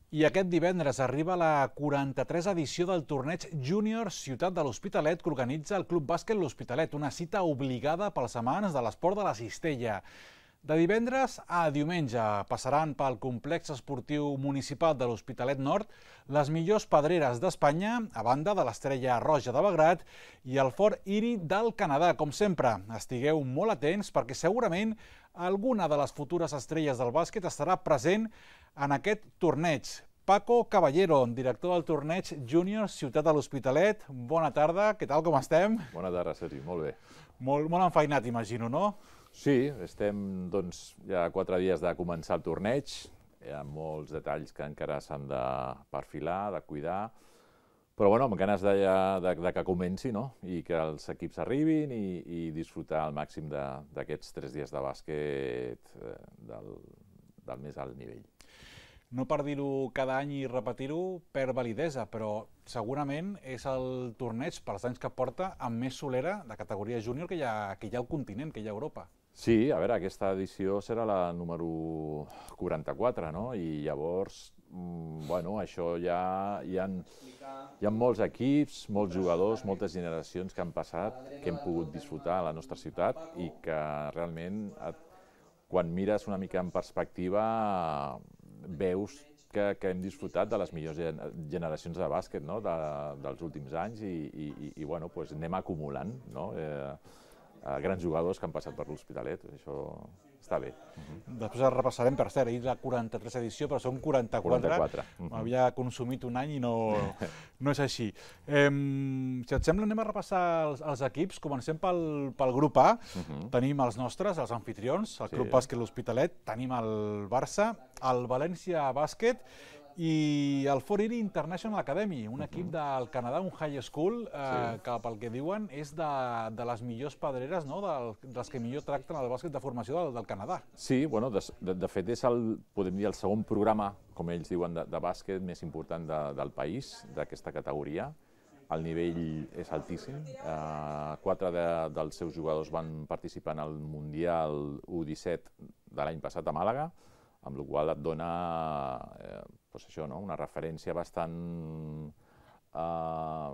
I aquest divendres arriba la 43 edició del torneig Júnior Ciutat de l'Hospitalet que organitza el Club Bàsquet L'Hospitalet, una cita obligada pels amants de l'esport de la cistella. De divendres a diumenge passaran pel complex esportiu municipal de l'Hospitalet Nord les millors pedreres d'Espanya, a banda de l'Estrella Roja de Belgrat i el Fort Iri del Canadà. Com sempre, estigueu molt atents perquè segurament alguna de les futures estrelles del bàsquet estarà present en aquest torneig. Paco Caballero, director del torneig Júnior Ciutat de l'Hospitalet. Bona tarda, què tal, com estem? Bona tarda, Sergi, molt bé. Molt, molt enfeinat, imagino, no? Sí, estem doncs, ja quatre dies de començar el torneig. Hi ha molts detalls que encara s'han de perfilar, de cuidar, però bueno, amb ganes de, de, de que comenci no? i que els equips arribin i, i disfrutar al màxim d'aquests tres dies de bàsquet eh, del, del més alt nivell no per dir-ho cada any i repetir-ho, per validesa, però segurament és el torneig, pels anys que porta, amb més solera de categoria júnior que, hi ha, que hi ha al continent, que hi ha a Europa. Sí, a veure, aquesta edició serà la número 44, no? I llavors mm, bueno, això ja hi ha, hi ha molts equips, molts jugadors, moltes generacions que han passat, que hem pogut disfrutar a la nostra ciutat i que realment, quan mires una mica en perspectiva, veus que, que hem disfrutat de les millors generacions de bàsquet no? de, dels últims anys i, i, i, i bueno, pues anem acumulant no? eh, grans jugadors que han passat per l'Hospitalet. Això està bé. Uh -huh. Després el repassarem, per cert, ahir la 43 edició, però són 44. 44. M'havia uh -huh. consumit un any i no, no és així. Eh, si et sembla, anem a repassar els, els equips. Comencem pel, pel grup A. Uh -huh. Tenim els nostres, els anfitrions, el sí. Club Bàsquet L'Hospitalet. Tenim el Barça, el València Bàsquet i el Fort Erie International Academy, un equip del Canadà, un high school, eh, sí. que pel que diuen és de, de les millors pedreres, no? Del, dels que millor tracten el bàsquet de formació del, del Canadà. Sí, bueno, de, de, de fet és el, podem dir, el segon programa, com ells diuen, de, de bàsquet més important de, del país, d'aquesta categoria. El nivell és altíssim. Eh, quatre de, dels seus jugadors van participar en el Mundial U17 de l'any passat a Màlaga, amb la qual et dona eh, pues això, no? una referència bastant eh,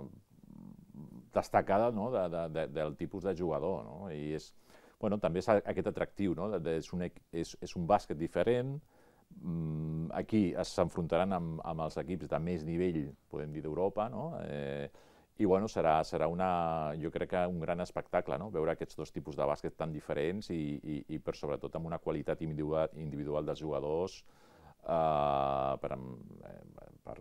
destacada no? de, de, de, del tipus de jugador. No? I és, bueno, també és aquest atractiu, no? de, de, és, un, és, és un bàsquet diferent, mm, aquí s'enfrontaran amb, amb els equips de més nivell, podem dir, d'Europa, no? eh, i bueno, serà, serà una, jo crec que un gran espectacle, no? veure aquests dos tipus de bàsquet tan diferents i, i, i per sobretot amb una qualitat individual, individual dels jugadors eh, per, per,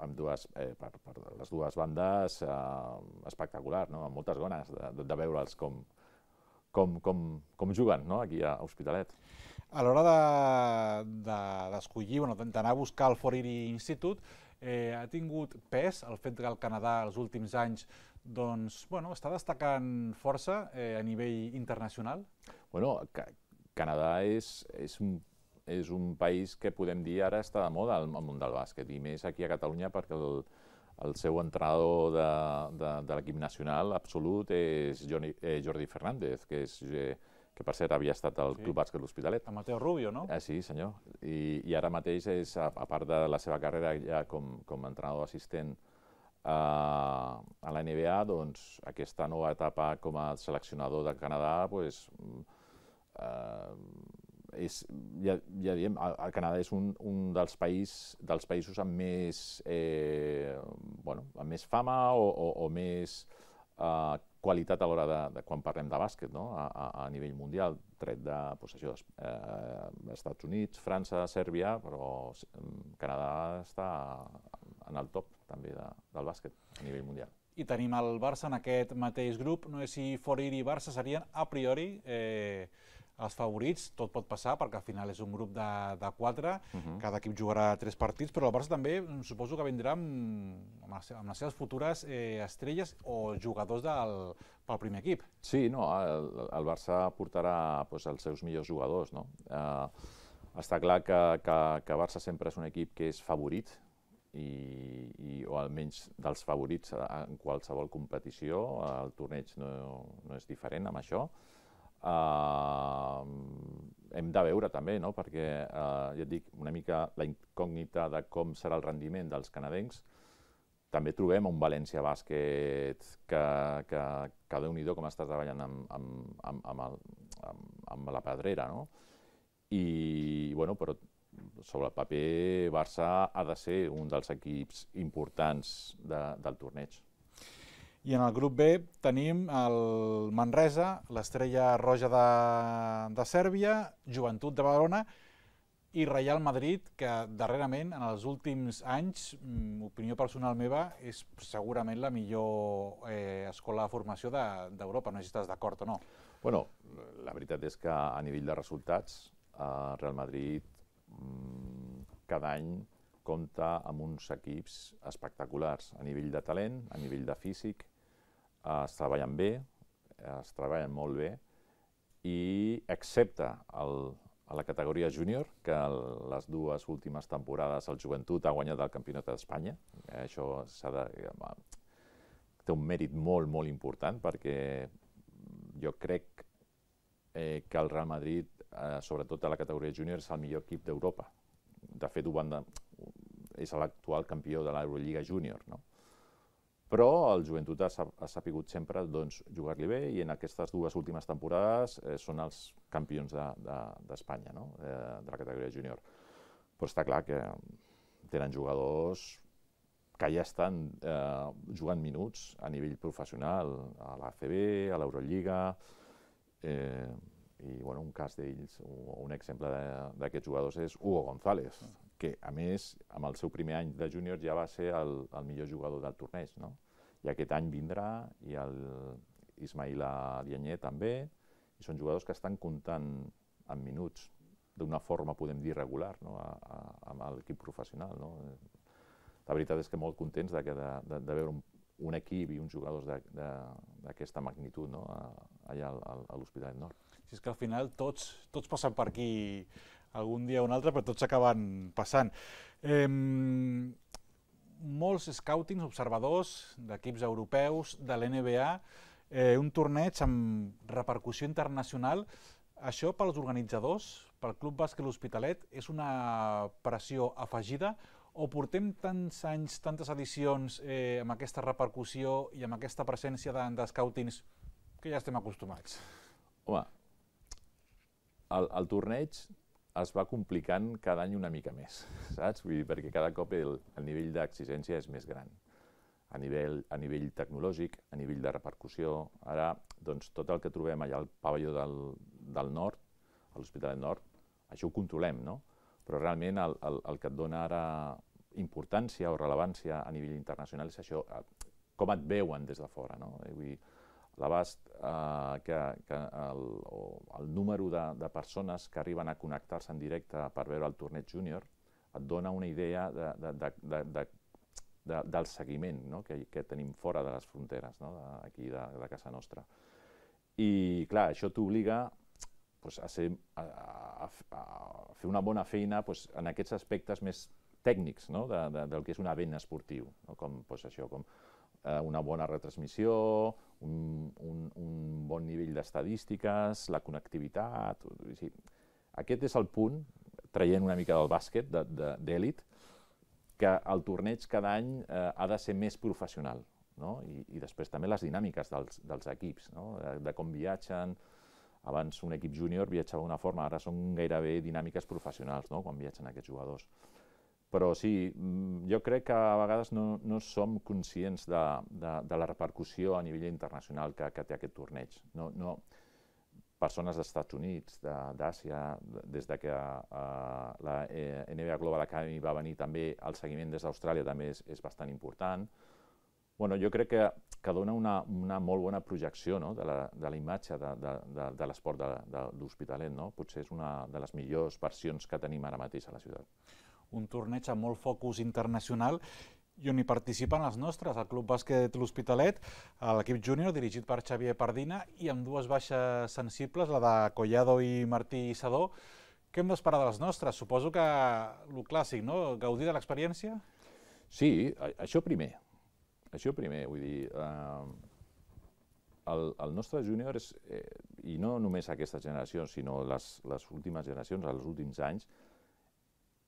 amb dues, eh, per, per les dues bandes eh, espectacular, no? amb moltes ganes de, de, de veure'ls com, com, com, com juguen no? aquí a Hospitalet. A l'hora d'escollir, de, de, bueno, d'anar a buscar el Fort Erie Institute, eh, ha tingut pes el fet que el Canadà els últims anys doncs, bueno, està destacant força eh, a nivell internacional? Bueno, ca Canadà és, és, un, és un país que podem dir ara està de moda al món del bàsquet, i més aquí a Catalunya perquè el, el seu entrenador de, de, de l'equip nacional absolut és Jordi, eh, Jordi Fernández, que és eh, que per cert havia estat al sí. Club Bàsquet L'Hospitalet. A Mateo Rubio, no? Eh, sí, senyor. I, I ara mateix, és, a, a part de la seva carrera ja com, com a entrenador assistent uh, a la NBA, doncs aquesta nova etapa com a seleccionador del Canadà, pues, uh, és, ja, ja diem, el Canadà és un, un dels, país, dels països amb més, eh, bueno, amb més fama o, o, o més uh, qualitat a l'hora de, de, quan parlem de bàsquet, no? a, a, a nivell mundial, tret de pues, això, eh, Estats Units, França, Sèrbia, però Canadà està en el top també de, del bàsquet a nivell mundial. I tenim el Barça en aquest mateix grup, no sé si Forir i Barça serien a priori eh, els favorits, tot pot passar perquè al final és un grup de, de quatre, uh -huh. cada equip jugarà tres partits, però el Barça també suposo que vindrà amb, amb, les, amb les seves futures eh, estrelles o jugadors del, pel primer equip. Sí, no, el, el Barça portarà pues, els seus millors jugadors. No? Eh, està clar que, que, que Barça sempre és un equip que és favorit, i, i, o almenys dels favorits en qualsevol competició. El torneig no, no és diferent amb això. Hem de veure també, no? perquè uh, ja et dic, una mica la incògnita de com serà el rendiment dels canadencs, també trobem un València Bàsquet que, que, que déu-n'hi-do com està treballant amb, amb, amb, amb, el, amb, amb la pedrera, no? I, bueno, però sobre el paper Barça ha de ser un dels equips importants de, del torneig. I en el grup B tenim el Manresa, l'Estrella Roja de, de Sèrbia, Joventut de Badalona i Real Madrid, que darrerament, en els últims anys, mm, opinió personal meva, és segurament la millor eh, escola de formació d'Europa. De, no sé si estàs d'acord o no. Bueno, la veritat és que a nivell de resultats, el Real Madrid mm, cada any compta amb uns equips espectaculars a nivell de talent, a nivell de físic, es treballen bé, es treballen molt bé, i excepte el, a la categoria júnior, que el, les dues últimes temporades el Joventut ha guanyat el Campionat d'Espanya. Eh, això de, té un mèrit molt, molt important, perquè jo crec eh, que el Real Madrid, eh, sobretot a la categoria júnior, és el millor equip d'Europa. De fet, ho van, de, és l'actual campió de l'Eurolliga Júnior. No? Però el Joventut ha, ha sapigut sempre doncs, jugar-li bé i en aquestes dues últimes temporades eh, són els campions d'Espanya, de, de, no? eh, de la categoria júnior. Però està clar que tenen jugadors que ja estan eh, jugant minuts a nivell professional, a l'ACB, a l'Eurolliga, eh, i bueno, un cas d'ells, un exemple d'aquests jugadors és Hugo González, que a més, amb el seu primer any de júnior ja va ser el, el millor jugador del torneig, no? I aquest any vindrà, i el Ismaila Dianyé també, i són jugadors que estan comptant en minuts d'una forma, podem dir, regular, no? a, a, amb l'equip professional. No? La veritat és que molt contents de, de, de, de veure un, un equip i uns jugadors d'aquesta magnitud no? allà a l'Hospitalet Nord. Si és que al final tots, tots passen per aquí algun dia o un altre, però tots acaben passant. Eh, molts scoutings, observadors d'equips europeus, de l'NBA, eh, un torneig amb repercussió internacional. Això pels organitzadors, pel Club Bàsquet L'Hospitalet, és una pressió afegida o portem tants anys, tantes edicions eh, amb aquesta repercussió i amb aquesta presència de, de scoutings que ja estem acostumats? Home, el, el torneig es va complicant cada any una mica més, saps? Vull dir, perquè cada cop el, el nivell d'exigència és més gran. A nivell, a nivell tecnològic, a nivell de repercussió. Ara, doncs, tot el que trobem allà al pavelló del, del nord, a l'Hospitalet Nord, això ho controlem, no? Però realment el, el, el que et dona ara importància o rellevància a nivell internacional és això, com et veuen des de fora, no? Eh, vull dir, l'abast eh, que, que el, el número de, de persones que arriben a connectar-se en directe per veure el torneig júnior et dona una idea de, de, de, de, de, de, del seguiment no? que, que tenim fora de les fronteres, no? aquí de, de casa nostra. I clar, això t'obliga pues, a, ser, a, a, a fer una bona feina pues, en aquests aspectes més tècnics no? de, de, del que és un event esportiu, no? com pues, això, com eh, una bona retransmissió, un, un, un bon nivell d'estadístiques, la connectivitat... Sí. Aquest és el punt, traient una mica del bàsquet d'èlit, que el torneig cada any eh, ha de ser més professional. No? I, I després també les dinàmiques dels, dels equips, no? de, de com viatgen, abans un equip júnior viatjava d'una forma, ara són gairebé dinàmiques professionals no? quan viatgen aquests jugadors. Però sí, mm, jo crec que a vegades no, no som conscients de, de, de la repercussió a nivell internacional que, que té aquest torneig. No, no, persones dels Estats Units, d'Àsia, de, des de que uh, la eh, NBA Global Academy va venir també, el seguiment des d'Austràlia també és, és bastant important. Bueno, jo crec que, que dona una, una molt bona projecció no? de, la, de la imatge de, de, de, de l'esport de, de l'Hospitalet. No? Potser és una de les millors versions que tenim ara mateix a la ciutat un torneig amb molt focus internacional i on hi participen els nostres, el Club Bàsquet L'Hospitalet, l'equip júnior dirigit per Xavier Pardina i amb dues baixes sensibles, la de Collado i Martí Sadó. Què hem d'esperar dels nostres? Suposo que el clàssic, no? Gaudir de l'experiència? Sí, això primer. Això primer, vull dir, eh, el, el nostre júnior eh, i no només aquesta generació, sinó les, les últimes generacions, els últims anys,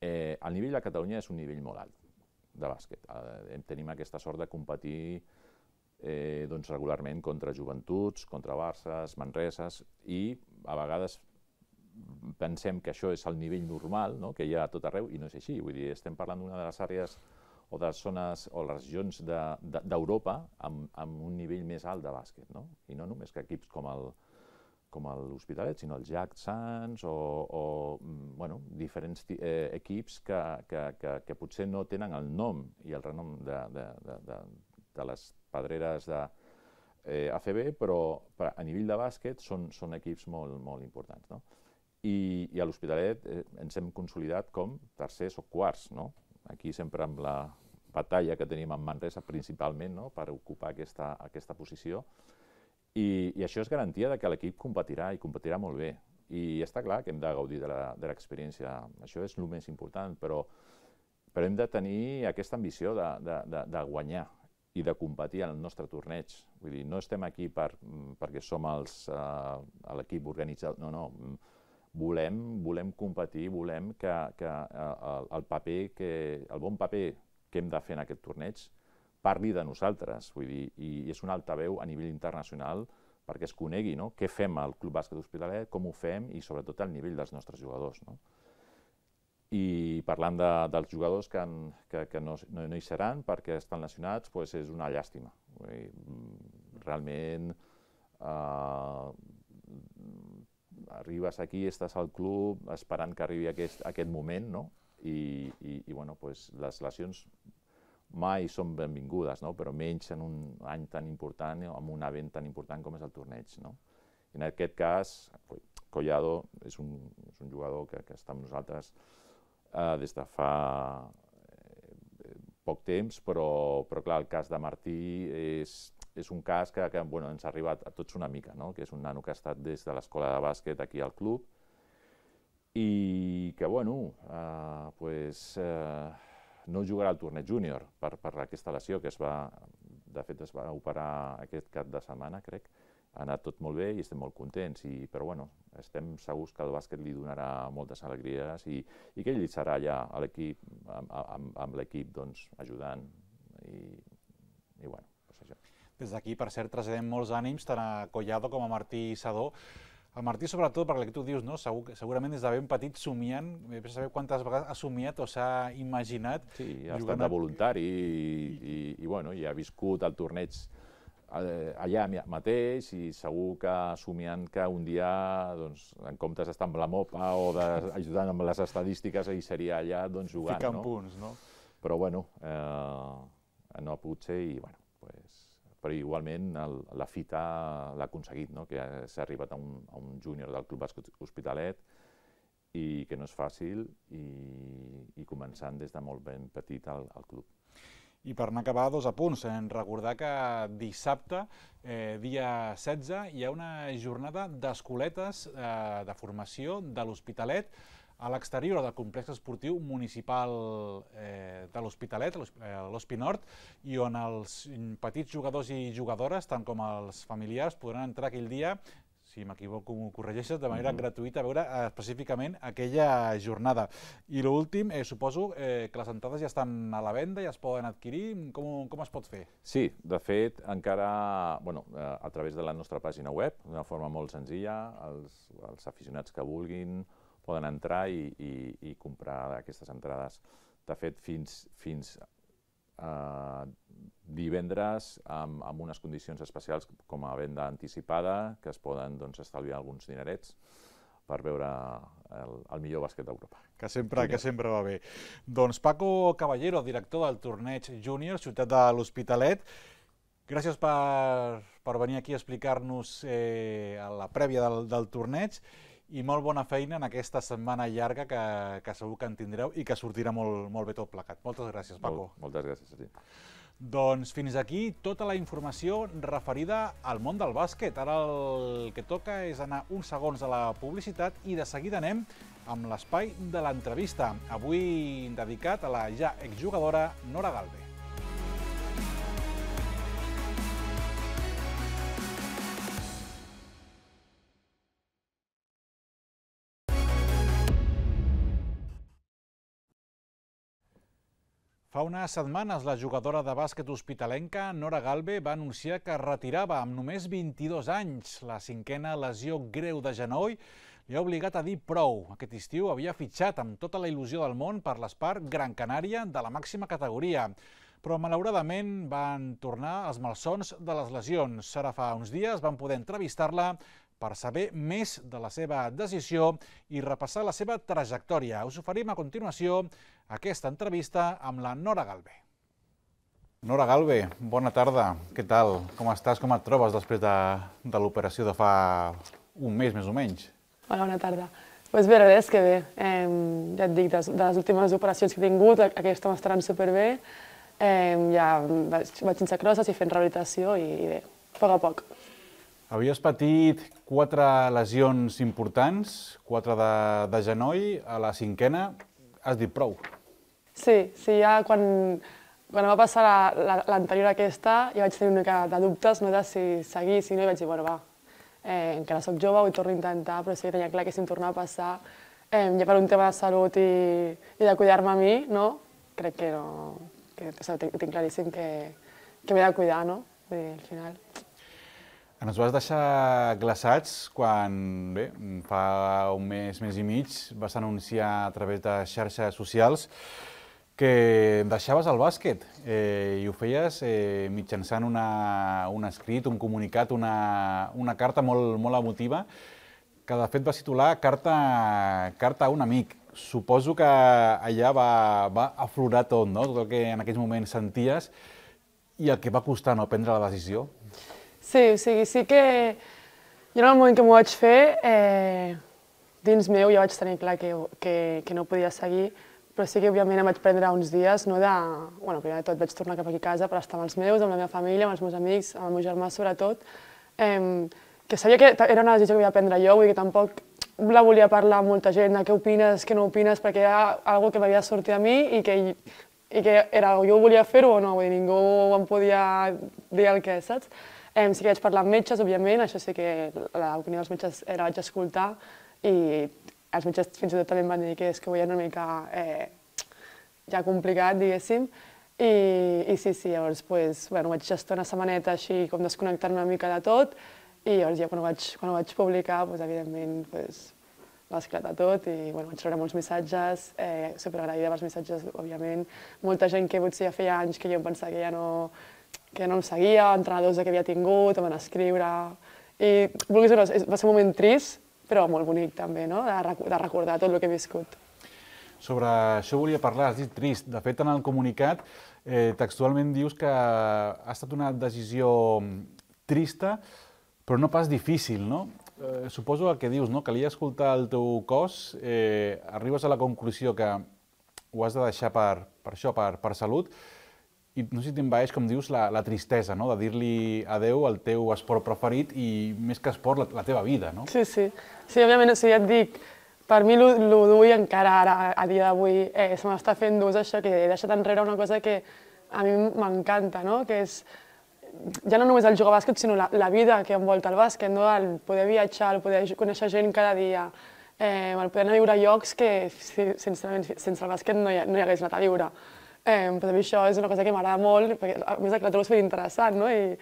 Eh, el nivell a Catalunya és un nivell molt alt de bàsquet. Eh, tenim aquesta sort de competir eh, doncs regularment contra joventuts, contra Barces, Manreses, i a vegades pensem que això és el nivell normal no? que hi ha a tot arreu, i no és així. Vull dir, estem parlant d'una de les àrees o de zones o les regions d'Europa de, de, amb, amb un nivell més alt de bàsquet, no? i no només que equips com el, com l'Hospitalet, sinó el Jack Sants o, o mm, bueno, diferents eh, equips que, que, que, que potser no tenen el nom i el renom de, de, de, de, de les pedreres de eh, ACB, però a nivell de bàsquet són, són equips molt, molt importants. No? I, i a l'Hospitalet eh, ens hem consolidat com tercers o quarts, no? aquí sempre amb la batalla que tenim amb Manresa principalment no? per ocupar aquesta, aquesta posició, i, I això és garantia de que l'equip competirà i competirà molt bé. I està clar que hem de gaudir de l'experiència, això és el més important, però, però hem de tenir aquesta ambició de, de, de, de guanyar i de competir en el nostre torneig. Vull dir, no estem aquí per, perquè som els, uh, l'equip organitzat, no, no. volem, volem competir, volem que, que el, el paper, que, el bon paper que hem de fer en aquest torneig parli de nosaltres, vull dir, i és un altaveu a nivell internacional perquè es conegui no? què fem al Club Bàsquet Hospitalet, com ho fem i sobretot el nivell dels nostres jugadors. No? I parlant de, dels jugadors que, han, que, que no, no, no hi seran perquè estan lesionats, pues és una llàstima. Vull dir, mm, realment eh, arribes aquí, estàs al club esperant que arribi aquest, aquest moment, no? I, i, i bueno, pues les lesions mai són benvingudes, no? però menys en un any tan important, amb un event tan important com és el torneig. No? En aquest cas, Collado és un, és un jugador que, que està amb nosaltres eh, des de fa eh, poc temps, però, però clar, el cas de Martí és, és un cas que, que bueno, ens ha arribat a tots una mica, no? que és un nano que ha estat des de l'escola de bàsquet aquí al club i que, bueno, eh, pues, eh, no jugarà al torneig júnior per, per aquesta lesió que es va, de fet es va operar aquest cap de setmana, crec. Ha anat tot molt bé i estem molt contents, i, però bueno, estem segurs que el bàsquet li donarà moltes alegries i, i que ell serà allà a l'equip, amb, amb, amb l'equip doncs, ajudant i, i bueno, doncs això. Des d'aquí, per cert, traslladem molts ànims tant a Collado com a Martí Sadó, el Martí, sobretot, perquè que tu dius, no? Segur, segurament des de ben petit somiant, eh, per saber quantes vegades ha somiat o s'ha imaginat... Sí, ha estat de voluntari i, i, i, bueno, i ha viscut el torneig eh, allà mateix i segur que somiant que un dia, doncs, en comptes d'estar amb la mopa o d'ajudant amb les estadístiques, ell seria allà doncs, jugant. Ficant no? punts, no? Però bueno, eh, no ha pogut ser i bueno, però igualment el, la fita l'ha aconseguit, no? que s'ha arribat a un, a un júnior del Club Bàsquet Hospitalet i que no és fàcil i, i començant des de molt ben petit al, al club. I per anar a acabar, dos apunts. En recordar que dissabte, eh, dia 16, hi ha una jornada d'escoletes eh, de formació de l'Hospitalet a l'exterior del complex esportiu municipal eh, de l'Hospitalet, eh, l'Hospi Nord, i on els petits jugadors i jugadores, tant com els familiars, podran entrar aquell dia si m'equivoco m'ho corregeixes, de manera mm -hmm. gratuïta a veure eh, específicament aquella jornada. I l'últim, eh, suposo eh, que les entrades ja estan a la venda, ja es poden adquirir, com, com es pot fer? Sí, de fet, encara bueno, eh, a través de la nostra pàgina web, d'una forma molt senzilla, els, els aficionats que vulguin poden entrar i, i, i comprar aquestes entrades. De fet, fins, fins eh, divendres amb, amb unes condicions especials com a venda anticipada que es poden doncs, estalviar alguns dinerets per veure el, el millor bàsquet d'Europa. Que sempre, que sempre va bé. Doncs Paco Caballero, director del torneig júnior, ciutat de l'Hospitalet, gràcies per, per venir aquí a explicar-nos eh, la prèvia del, del torneig i molt bona feina en aquesta setmana llarga que, que segur que en tindreu i que sortirà molt, molt bé tot plegat. Moltes gràcies, Paco. Molt, moltes gràcies a ti. Doncs fins aquí tota la informació referida al món del bàsquet. Ara el que toca és anar uns segons a la publicitat i de seguida anem amb l'espai de l'entrevista, avui dedicat a la ja exjugadora Nora Galve. Fa unes setmanes, la jugadora de bàsquet hospitalenca, Nora Galve, va anunciar que retirava amb només 22 anys. La cinquena lesió greu de genoll li ha obligat a dir prou. Aquest estiu havia fitxat amb tota la il·lusió del món per l'Espart Gran Canària de la màxima categoria. Però malauradament van tornar els malsons de les lesions. Ara fa uns dies van poder entrevistar-la per saber més de la seva decisió i repassar la seva trajectòria. Us oferim a continuació aquesta entrevista amb la Nora Galve. Nora Galve, bona tarda. Què tal? Com estàs? Com et trobes després de, de l'operació de fa un mes, més o menys? Hola, bona tarda. Pues bé, la veritat és que bé. Eh, ja et dic, de, de les últimes operacions que he tingut, aquesta m'estaran superbé. Eh, ja vaig, vaig sense crosses i fent rehabilitació i, i bé, a poc a poc. Havies patit quatre lesions importants, quatre de, de genoll, a la cinquena has dit prou. Sí, sí, ja quan, quan va passar l'anterior la, la, aquesta ja vaig tenir una mica de dubtes no, de si seguir, si no, i vaig dir, bueno, va, eh, encara sóc jove, ho torno a intentar, però sí que tenia clar que si em tornava a passar, eh, ja per un tema de salut i, i de cuidar-me a mi, no? crec que no, que tinc, tinc claríssim que, que m'he de cuidar, no? Vull dir, al final... Ens vas deixar glaçats quan, bé, fa un mes, mes i mig, vas anunciar a través de xarxes socials que deixaves el bàsquet eh, i ho feies eh, mitjançant una, un escrit, un comunicat, una, una carta molt, molt emotiva que de fet va titular Carta, carta a un amic. Suposo que allà va, va aflorar tot, no? tot el que en aquells moments senties i el que va costar no, prendre la decisió. Sí, o sigui, sí que jo en el moment que m'ho vaig fer, eh, dins meu ja vaig tenir clar que, que, que no podia seguir, però sí que òbviament em vaig prendre uns dies, no de... Bueno, primer de tot vaig tornar cap aquí a casa per estar amb els meus, amb la meva família, amb els meus amics, amb el meu germà sobretot, eh, que sabia que era una decisió que havia de prendre jo, vull dir que tampoc la volia parlar amb molta gent, de què opines, què no opines, perquè era algo que m'havia sortit a mi i que, i que era jo volia fer-ho o no, vull dir, ningú em podia dir el que, saps? Eh, sí que vaig parlar amb metges, òbviament, això sí que l'opinió dels metges la vaig escoltar i els metges fins i tot també em van dir que és que ho veien una mica eh, ja complicat, diguéssim, i, i sí, sí, llavors pues, bueno, vaig estar una setmaneta així com desconnectant una mica de tot i llavors ja quan ho vaig, quan ho vaig publicar, pues, evidentment, pues, va esclatar tot i bueno, vaig rebre molts missatges, eh, superagraïda pels missatges, òbviament. Molta gent que potser ja feia anys que jo em pensava que ja no, que no em seguia, entrenadors que havia tingut, em van escriure... I vulguis o no, va ser un moment trist, però molt bonic també, no? de, de recordar tot el que he viscut. Sobre això volia parlar, has dit trist. De fet, en el comunicat eh, textualment dius que ha estat una decisió trista, però no pas difícil, no? Eh, suposo el que dius, no? Calia escoltar el teu cos, eh, arribes a la conclusió que ho has de deixar per, per això, per, per salut, i no sé si t'envaeix, com dius, la, la tristesa, no? de dir-li adeu al teu esport preferit i, més que esport, la, la teva vida, no? Sí, sí. Sí, òbviament, o sigui, ja et dic, per mi el d'avui encara ara, a dia d'avui, eh, se m'està fent d'ús això, que he deixat enrere una cosa que a mi m'encanta, no? que és ja no només el jugar a bàsquet, sinó la, la vida que envolta el bàsquet, no? el poder viatjar, el poder conèixer gent cada dia, eh, el poder anar a viure a llocs que, sincerament, sense el bàsquet no hi, no hi hagués anat a viure. Eh, però també això és una cosa que m'agrada molt, perquè a més que la trobo superinteressant, no? I,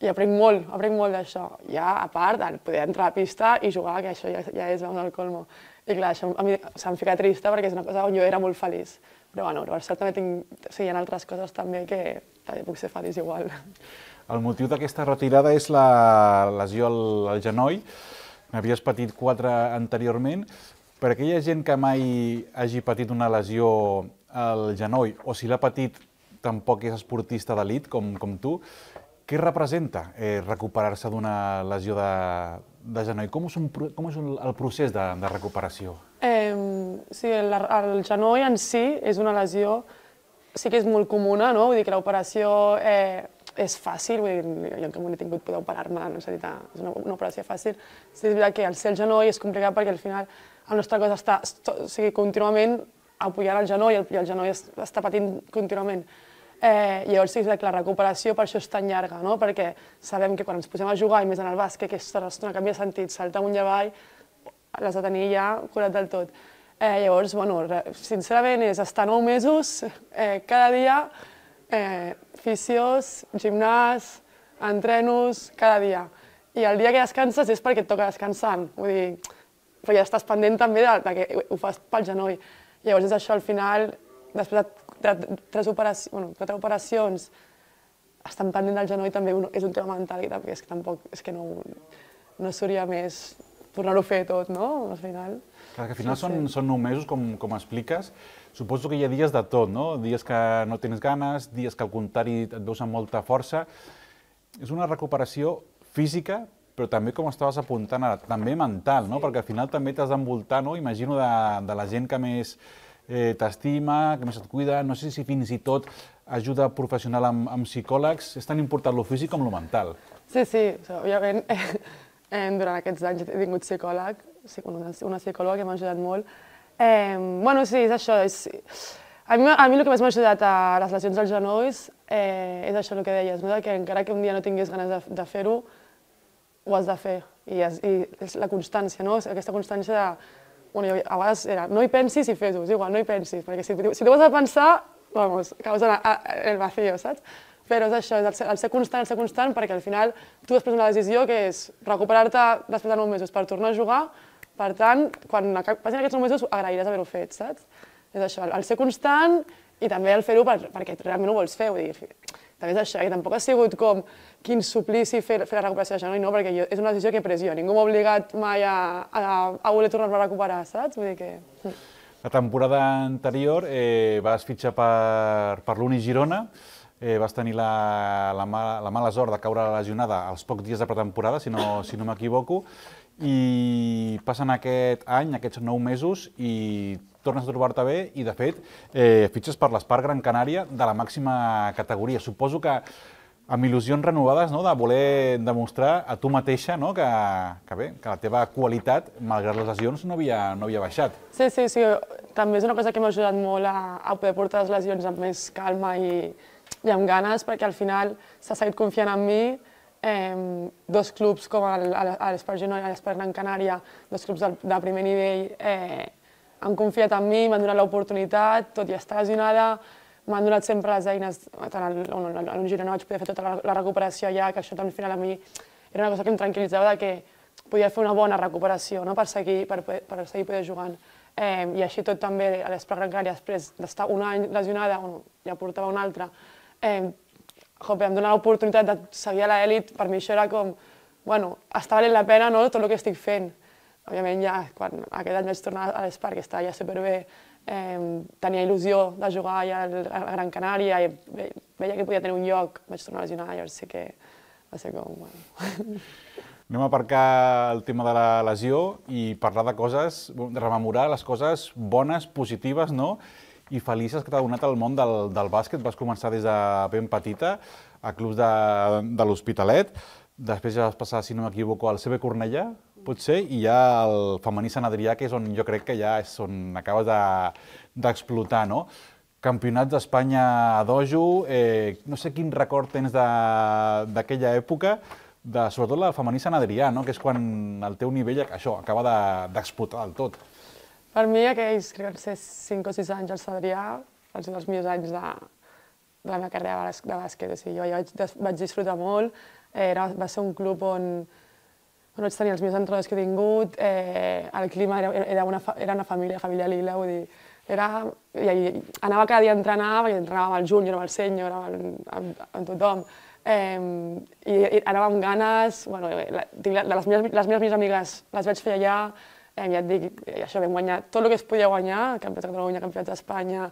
i aprenc molt, aprenc molt d'això. Ja, a part, el poder entrar a pista i jugar, que això ja, ja és vamos, el colmo. I clar, això a mi se'm fica trista perquè és una cosa on jo era molt feliç. Però bueno, per sort també tinc, o sigui, hi ha altres coses també que també puc ser feliç igual. El motiu d'aquesta retirada és la lesió al, al genoll. N'havies patit quatre anteriorment. Per aquella gent que mai hagi patit una lesió el genoll o si l'ha patit tampoc és esportista d'elit com, com tu, què representa eh, recuperar-se d'una lesió de, de genoll? Com és, un, com és un, el procés de, de recuperació? Eh, sí, el, el genoll en si és una lesió, sí que és molt comuna, no? Vull dir que l'operació eh, és fàcil, vull dir, jo que m'ho he tingut poder operar-me, no sé, és una, una operació fàcil. Sí, és veritat que el ser el genoll és complicat perquè al final el nostre cos està o sigui, contínuament apoyant el genoll i el, genoll es, està patint contínuament. Eh, llavors sí que la recuperació per això és tan llarga, no? perquè sabem que quan ens posem a jugar, i més en el bàsquet, que aquesta estona canvia sentit, saltar amunt i avall, l'has de tenir ja curat del tot. Eh, llavors, bueno, sincerament és estar nou mesos, eh, cada dia, eh, fisios, gimnàs, entrenos, cada dia. I el dia que descanses és perquè et toca descansant, vull dir, però ja estàs pendent també de, de que ho fas pel genoll. Llavors és això, al final, després de, de, tres operacions, bueno, quatre operacions, estan pendent del genoll també un, és un tema mental, i també és que tampoc, és que no, no seria més tornar-ho a fer tot, no? Al final. Clar, que al final sí, són, sí. són nou mesos, com, com expliques. Suposo que hi ha dies de tot, no? Dies que no tens ganes, dies que al contrari et veus amb molta força. És una recuperació física, però també, com estaves apuntant ara, també mental, no? perquè al final també t'has d'envoltar, no? imagino, de, de la gent que més eh, t'estima, que més et cuida, no sé si fins i tot ajuda professional amb, amb psicòlegs, és tan important lo físic com lo mental. Sí, sí, òbviament, eh, durant aquests anys he tingut psicòleg, una, una psicòloga que m'ha ajudat molt. Eh, bueno, sí, és això, és, a mi, a mi el que més m'ha ajudat a les lesions dels genolls eh, és això el que deies, no? que encara que un dia no tingués ganes de, de fer-ho, ho has de fer. I, és, i és la constància, no? Aquesta constància de... Bueno, jo, a vegades era, no hi pensis i fes-ho, és igual, no hi pensis, perquè si, si t'ho has de pensar, vamos, caus en el vacío, saps? Però és això, és el ser, el ser constant, el ser constant, perquè al final tu has pres una decisió que és recuperar-te després de 9 mesos per tornar a jugar, per tant, quan passin aquests 9 mesos agrairàs haver-ho fet, saps? És això, el, el ser constant i també el fer-ho per, perquè realment ho vols fer, vull dir, també és això, que tampoc ha sigut com quin suplici fer, fer la recuperació de genoll, no? perquè jo, és una decisió que he pres jo, ningú m'ha obligat mai a, a, a voler tornar-me a recuperar, saps? Vull dir que... La temporada anterior eh, vas fitxar per, per l'Uni Girona, eh, vas tenir la, la, mala, la mala sort de caure lesionada als pocs dies de pretemporada, si no, si no m'equivoco, i passen aquest any, aquests nou mesos, i tornes a trobar-te bé i, de fet, eh, fitxes per l'Espart Gran Canària de la màxima categoria. Suposo que amb il·lusions renovades no? de voler demostrar a tu mateixa no? que, que, bé, que la teva qualitat, malgrat les lesions, no havia, no havia baixat. Sí, sí, sí. També és una cosa que m'ha ajudat molt a, a poder portar les lesions amb més calma i, i amb ganes, perquè al final s'ha seguit confiant en mi, eh, dos clubs com l'Espart Girona i l'Espart Gran Canària, dos clubs de, de primer nivell, eh, han confiat en mi, m'han donat l'oportunitat, tot i estar lesionada, m'han donat sempre les eines, tant al Girona vaig poder fer tota la, la recuperació allà, que això al final a mi era una cosa que em tranquil·litzava de que podia fer una bona recuperació no? per, seguir, per, per seguir poder jugant. Eh, I així tot també a l'Esprat Gran Canària, després d'estar un any lesionada, bueno, ja portava un altre, eh, jope, em donar l'oportunitat de seguir a l'elit, per mi això era com, bueno, està valent la pena no? tot el que estic fent òbviament ja quan aquest any vaig tornar a l'Espar, que estava ja superbé, eh, tenia il·lusió de jugar allà a Gran Canària i veia que podia tenir un lloc, vaig tornar a lesionar, llavors sí que va ser com... Bueno. Anem a aparcar el tema de la lesió i parlar de coses, de rememorar les coses bones, positives, no? i felices que t'ha donat el món del, del bàsquet. Vas començar des de ben petita a clubs de, de l'Hospitalet, després ja vas passar, si no m'equivoco, al CB Cornellà, potser, i ja el femení Sant Adrià, que és on jo crec que ja és on acabes d'explotar, de, no? Campionats d'Espanya a dojo, eh, no sé quin record tens d'aquella època, de, sobretot la femení Sant Adrià, no? que és quan el teu nivell això acaba d'explotar de, del tot. Per mi aquells, crec que ser 5 o 6 anys al Sant van ser els millors anys de, de la meva carrera de bàsquet. O sigui, jo ja vaig, vaig disfrutar molt, era, va ser un club on no vaig tenir els millors entrenadors que he tingut, eh, el clima era, era, una, era una família, família lila, vull dir, era, i, i anava cada dia a entrenar, perquè entrenava amb el júnior, amb el senyor, amb, amb, amb tothom, eh, i, i anava amb ganes, bueno, la, les, meves, les meves amigues les vaig fer allà, eh, ja et dic, això vam guanyar tot el que es podia guanyar, campionats de Catalunya, campionats d'Espanya,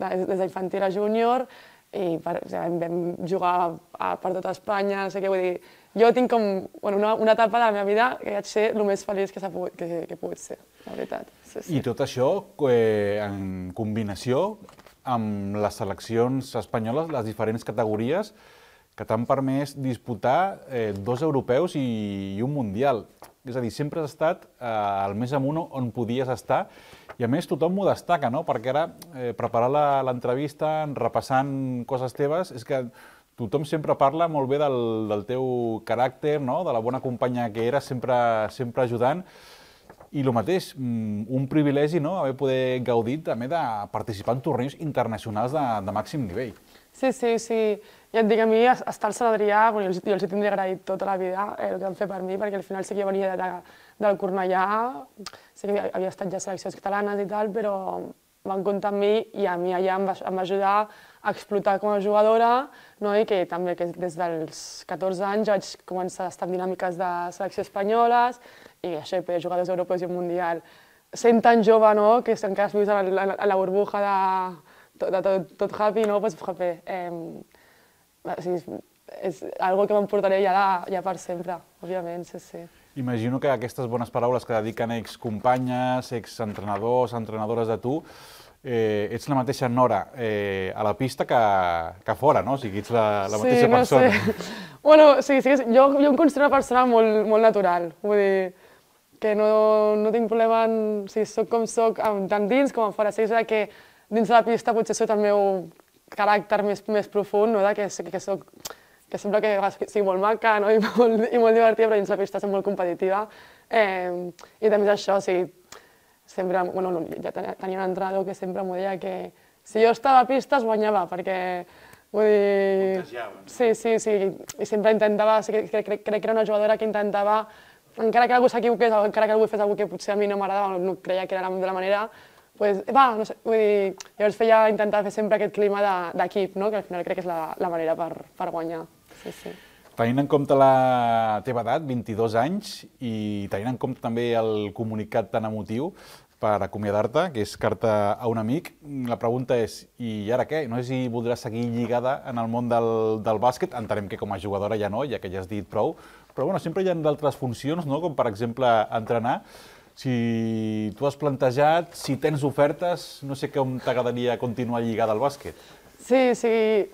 des d'infantil a júnior, i per, o sigui, vam jugar a, per tota Espanya, no sé què, vull dir, jo tinc com bueno, una, una etapa de la meva vida que vaig ser el més feliç que, pogut, que, que he pogut ser, la veritat. Sí, sí. I tot això eh, en combinació amb les seleccions espanyoles, les diferents categories, que t'han permès disputar eh, dos europeus i, i un mundial. És a dir, sempre has estat eh, al més amunt on podies estar i a més tothom m'ho destaca, no? perquè ara, eh, preparar l'entrevista, repassant coses teves, és que tothom sempre parla molt bé del, del teu caràcter, no? de la bona companya que eres, sempre, sempre ajudant. I el mateix, mm, un privilegi no? haver poder gaudir també de participar en torneigs internacionals de, de màxim nivell. Sí, sí, sí. Ja et dic, a mi estar al Sant Adrià, bueno, jo, els, jo els tindré agraït tota la vida eh, el que han fet per mi, perquè al final sí que jo venia de, de, del Cornellà, sí que havia, havia estat ja a seleccions catalanes i tal, però van comptar amb mi i a mi allà em va, em va ajudar a explotar com a jugadora no? i que també que des dels 14 anys vaig començar a estar en dinàmiques de selecció espanyoles i això, per jugadors europeus i un mundial. Sent tan jove, no? que encara vius a la, a la burbuja de, de tot, tot happy, no? pues, jope, eh, sigui, és algo que m'emportaré ja, ja per sempre, òbviament, sí, sí. Imagino que aquestes bones paraules que dediquen excompanyes, exentrenadors, entrenadores de tu, eh, ets la mateixa Nora eh, a la pista que, que fora, no? O sigui, ets la, la mateixa sí, no persona. Sé. Bueno, sí, sí, jo, jo em considero una persona molt, molt natural. Vull dir, que no, no tinc problema en... O sigui, soc com soc, tant dins com a fora. Sí, és que dins de la pista potser soc el meu caràcter més, més profund, no? de que, que soc que sembla que sigui molt maca no? I, molt, i molt divertida, però dins la pista és molt competitiva. Eh, I també és això, o sigui, sempre, bueno, ja tenia un entrenador que sempre m'ho deia que si jo estava a pista es guanyava, perquè vull dir... Sí, sí, sí, i sempre intentava, sí, crec, crec, crec que era una jugadora que intentava, encara que algú s'equivoqués, encara que algú fes alguna que potser a mi no m'agradava, no creia que era de la manera, pues, va, no sé, vull dir, llavors feia intentar fer sempre aquest clima d'equip, de, no? que al final crec que és la, la manera per, per guanyar. Sí, sí. Tenint en compte la teva edat, 22 anys, i tenint en compte també el comunicat tan emotiu per acomiadar-te, que és carta a un amic, la pregunta és, i ara què? No sé si voldràs seguir lligada en el món del, del bàsquet, entenem que com a jugadora ja no, ja que ja has dit prou, però bueno, sempre hi ha d'altres funcions, no? com per exemple entrenar. Si tu has plantejat, si tens ofertes, no sé com t'agradaria continuar lligada al bàsquet. Sí, sí,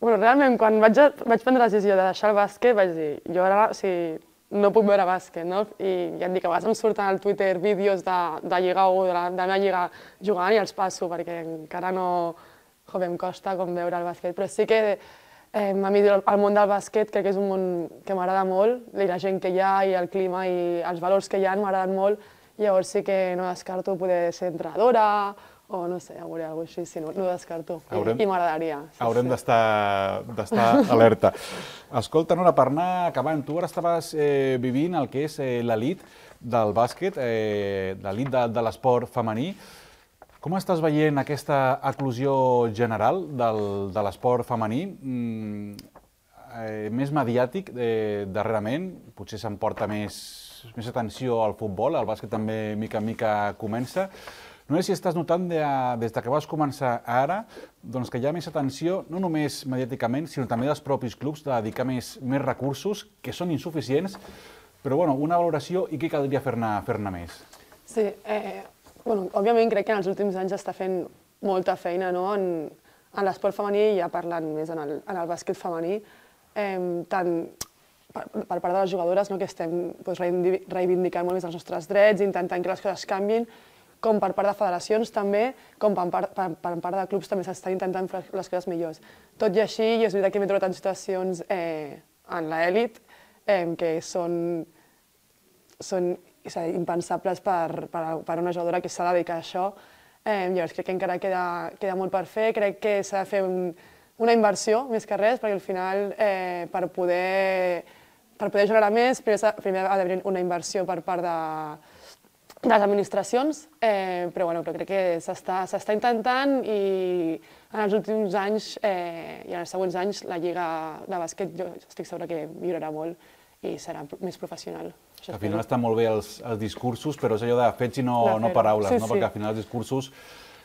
Bueno, realment, quan vaig, a, vaig prendre la decisió de deixar el bàsquet, vaig dir, jo ara o sigui, no puc veure bàsquet, no? I ja et dic, a vegades em surten al Twitter vídeos de, de lligar o de la, de la lliga jugant i els passo, perquè encara no... Joder, em costa com veure el bàsquet, però sí que eh, a mi el món del bàsquet crec que és un món que m'agrada molt, i la gent que hi ha, i el clima, i els valors que hi ha m'agraden molt, llavors sí que no descarto poder ser entrenadora, o no sé, veuré alguna cosa així, si no, no ho descarto. Haurem, I m'agradaria. Sí, haurem sí. d'estar alerta. Escolta, Nora, per anar acabant, tu ara estaves eh, vivint el que és eh, l'elit del bàsquet, eh, l'elit de, de l'esport femení. Com estàs veient aquesta eclosió general del, de l'esport femení? Mm, eh, més mediàtic eh, darrerament, potser s'emporta més, més atenció al futbol, el bàsquet també mica en mica comença, no sé si estàs notant de, des de que vas començar ara doncs que hi ha més atenció, no només mediàticament, sinó també dels propis clubs de dedicar més, més recursos, que són insuficients, però bueno, una valoració i què caldria fer-ne fer, més? Sí, eh, bueno, òbviament crec que en els últims anys està fent molta feina no? en, en l'esport femení i ja parlant més en el, en el bàsquet femení, eh, tant per, per part de les jugadores no? que estem doncs, reivindicant molt més els nostres drets, intentant que les coses canvin, com per part de federacions també, com per part, per, per part de clubs també s'estan intentant fer les coses millors. Tot i així, i és veritat que m'he trobat en situacions eh, en l'elit eh, que són, són és dir, impensables per, per, per una jugadora que s'ha de dedicar a això. Eh, llavors crec que encara queda, queda molt per fer, crec que s'ha de fer un, una inversió més que res, perquè al final eh, per poder per poder generar més, primer, primer ha d'haver una inversió per part de, de les administracions, eh, però bueno, però crec que s'està intentant i en els últims anys eh, i en els següents anys la Lliga de bàsquet jo estic segura que millorarà molt i serà més professional. Això al final estan molt bé els, els discursos, però és allò de fets i no, no paraules, sí, no? Sí. perquè al final els discursos...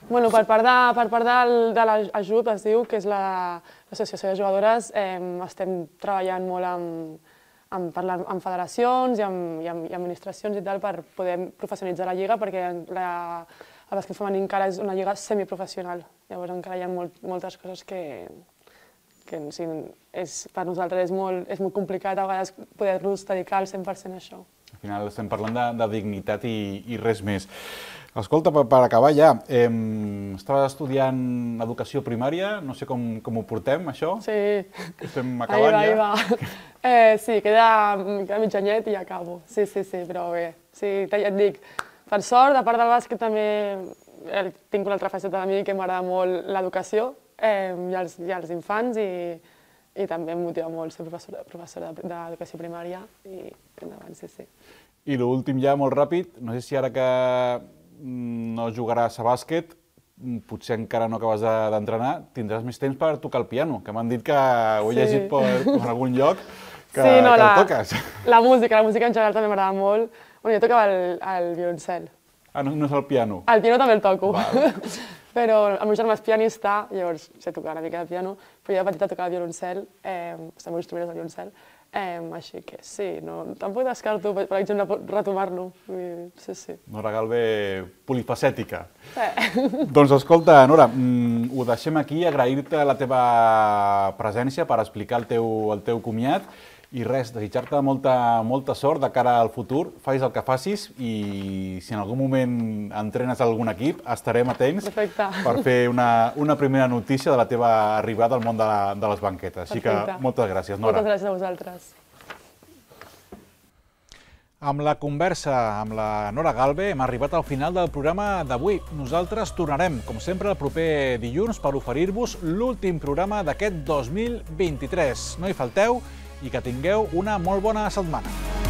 Bueno, per part, de, per part del, de l'ajut es diu, que és l'Associació la, de Jugadores, eh, estem treballant molt amb, amb, parlar amb federacions i amb, i, amb, i administracions i tal per poder professionalitzar la lliga perquè la, el bàsquet femení encara és una lliga semiprofessional. Llavors encara hi ha molt, moltes coses que, que sí, és, per nosaltres és molt, és molt complicat a vegades poder-los dedicar al 100% a això. Al final estem parlant de, de dignitat i, i res més. Escolta, per, per acabar ja, eh, estaves estudiant educació primària, no sé com, com ho portem, això? Sí. Estem acabant ahí va, ja? Ahí va. Eh, sí, queda, queda mig anyet i acabo. Sí, sí, sí, però bé. Sí, ja et dic, per sort, a part del bàsquet també tinc una altra faceta de mi que m'agrada molt l'educació eh, i, els, i els infants i, i també em motiva molt ser professora, professora d'educació primària i endavant, sí, sí. I l'últim ja, molt ràpid, no sé si ara que no jugaràs a bàsquet, potser encara no acabes d'entrenar, tindràs més temps per tocar el piano, que m'han dit que ho he sí. llegit per, per algun lloc, que, sí, no, que la, el toques. La música, la música en general també m'agrada molt. Bueno, jo tocava el, el violoncel. Ah, no, no és el piano? El piano també el toco. però el meu germà és pianista, llavors sé tocar una mica de piano, però jo de petita tocava violoncel, eh, el meu instrument és el violoncel, eh, així que sí, no, tampoc descarto, per, per exemple, retomar-lo. Sí, sí. Nora Galve, polifacètica. Sí. doncs escolta, Nora, mm, ho deixem aquí, agrair-te la teva presència per explicar el teu, el teu comiat I res, desitjar-te molta, molta sort de cara al futur, facis el que facis i si en algun moment entrenes algun equip, estarem atents Perfecte. per fer una, una primera notícia de la teva arribada al món de, la, de les banquetes. Així que Perfecte. moltes gràcies, Nora. Moltes gràcies a vosaltres. Amb la conversa amb la Nora Galve hem arribat al final del programa d'avui. Nosaltres tornarem, com sempre, el proper dilluns per oferir-vos l'últim programa d'aquest 2023. No hi falteu i que tingueu una molt bona setmana.